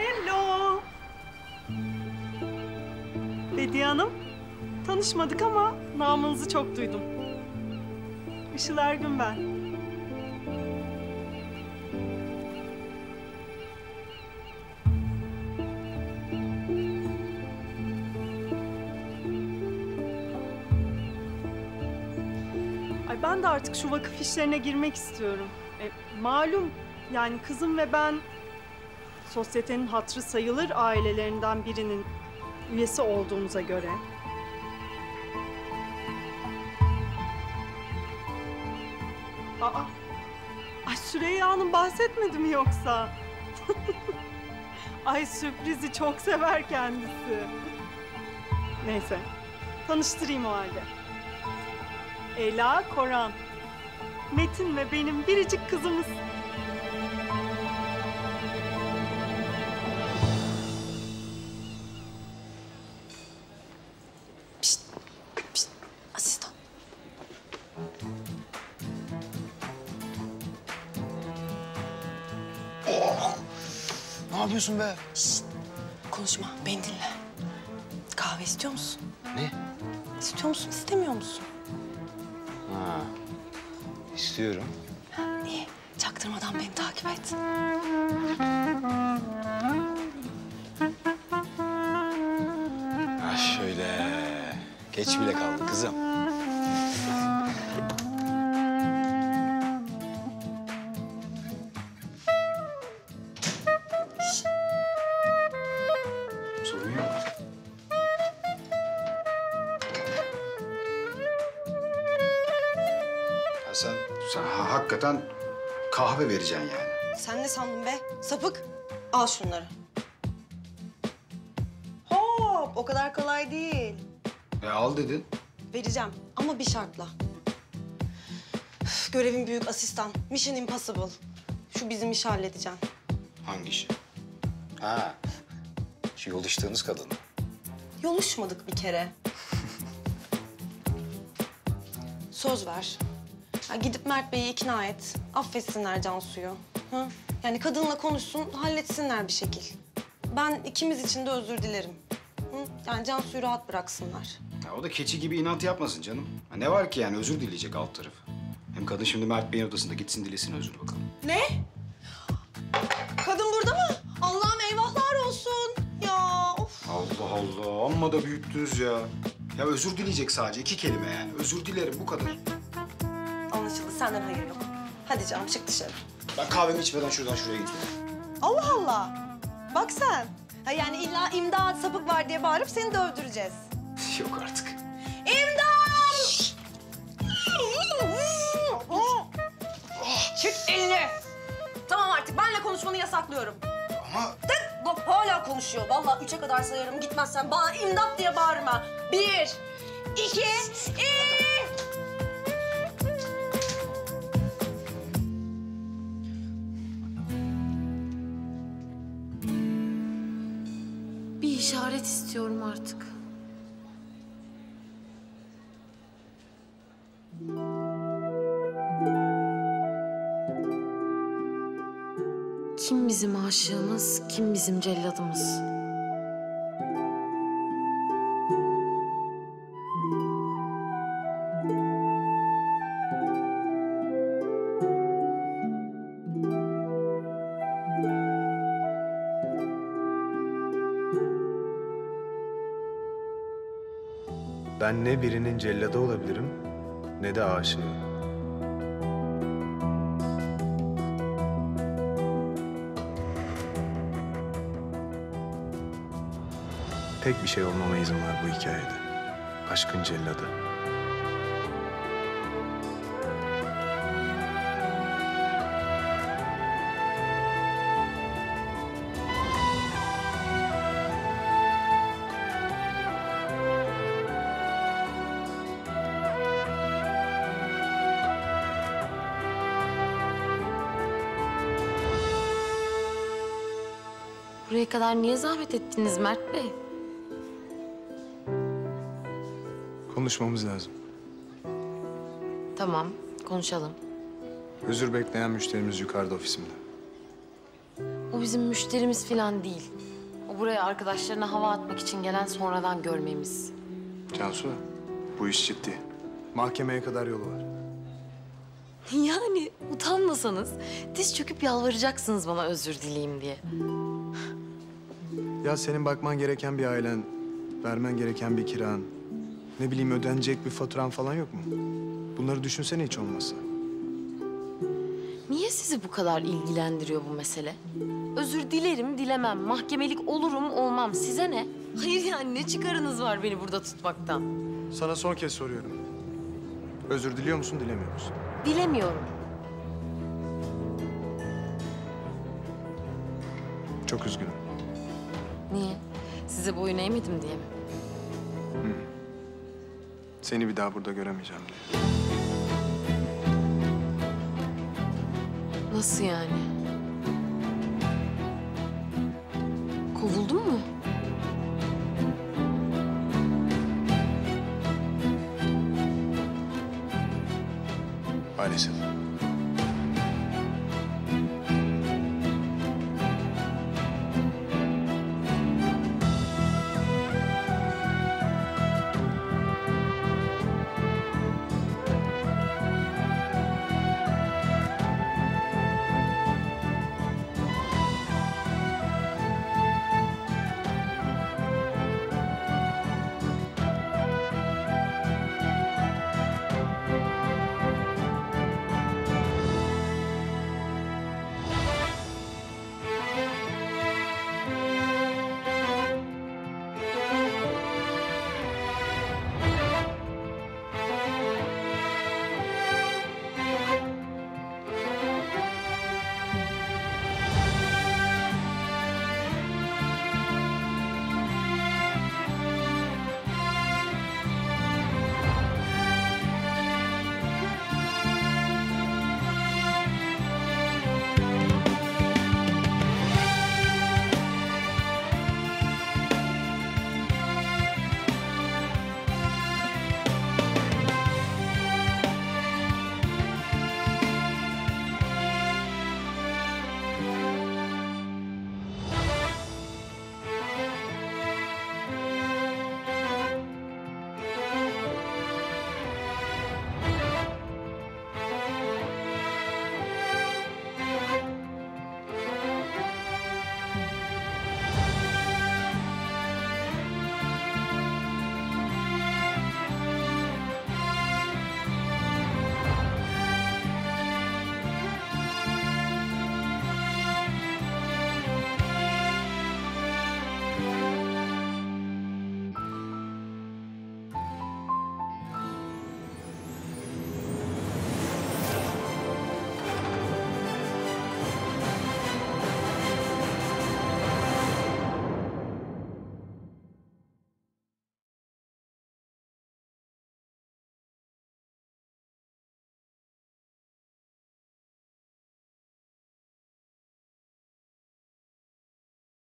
Hello. Bediye Hanım, tanışmadık ama namınızı çok duydum. Işıl Ergün ben. Ay ben de artık şu vakıf işlerine girmek istiyorum. E, malum yani kızım ve ben sosyetenin hatrı sayılır ailelerinden birinin üyesi olduğumuza göre. Aa, ay Süreyya Hanım bahsetmedi mi yoksa? ay sürprizi çok sever kendisi. Neyse, tanıştırayım o halde. Ela Koran. Metin ve benim biricik kızımız. Ne yapıyorsun be? Konuşma, beni dinle. Kahve istiyor musun? Ne? İstiyor musun, istemiyor musun? Ha. İstiyorum. İyi, çaktırmadan beni takip et. Ha şöyle. Geç bile kaldı kızım. Sen, ha- hakikaten kahve vereceksin yani. Sen ne sandın be? Sapık. Al şunları. Hop, o kadar kolay değil. E al dedin. Vereceğim ama bir şartla. Üf, Görevin büyük asistan. Mission impossible. Şu bizim işi halledeceğim. Hangi işi? Ha, şu yoluştuğunuz kadın. Yoluşmadık bir kere. Söz ver. Ya gidip Mert Bey'i ikna et. Affetsinler Cansu'yu. Hı? Yani kadınla konuşsun, halletsinler bir şekil. Ben ikimiz için de özür dilerim. Hı? Yani Cansu'yu rahat bıraksınlar. Ya o da keçi gibi inat yapmasın canım. Ha, ne var ki yani özür dileyecek alt tarafı. Hem kadın şimdi Mert Bey'in odasında gitsin dilesin özür bakalım. Ne? Kadın burada mı? Allah'ım eyvahlar olsun. Ya of. Allah Allah amma da büyüttünüz ya. Ya özür dileyecek sadece iki kelime yani. Özür dilerim bu kadar. Senden hayır yok. Hadi canım çık dışarı. Ben kahvemi içmeden şuradan şuraya gideyim. Allah Allah. Bak sen. Ha yani illa imdat sapık var diye bağırıp seni dövdüreceğiz. Yok artık. İmdat! Çık elini. Tamam artık benle konuşmanı yasaklıyorum. Ama... Tık! Bak hala konuşuyor. Vallahi üçe kadar sayarım. Gitmezsen bana imdat diye bağırma. Bir, iki, üç. İşaret istiyorum artık. Kim bizim aşığımız, kim bizim celladımız? Ben ne birinin celladı olabilirim ne de aşığı. Tek bir şey olmama izin var bu hikayede. Aşkın celladı. Kadar niye zahmet ettiniz Mert Bey? Konuşmamız lazım. Tamam, konuşalım. Özür bekleyen müşterimiz yukarıda ofisimde. O bizim müşterimiz falan değil. O buraya arkadaşlarına hava atmak için gelen sonradan görmemiz. Cansu, bu iş ciddi. Mahkemeye kadar yolu var. Yani utanmasanız diz çöküp yalvaracaksınız bana özür dileyim diye. Ya senin bakman gereken bir ailen, vermen gereken bir kiran, ne bileyim ödenecek bir faturan falan yok mu? Bunları düşünsene hiç olmazsa. Niye sizi bu kadar ilgilendiriyor bu mesele? Özür dilerim, dilemem. Mahkemelik olurum, olmam. Size ne? Hayır yani ne çıkarınız var beni burada tutmaktan? Sana son kez soruyorum. Özür diliyor musun, dilemiyor musun? Dilemiyorum. Çok üzgünüm. Size boyun eğmedim diye mi? Seni bir daha burada göremeyeceğim diye. Nasıl yani?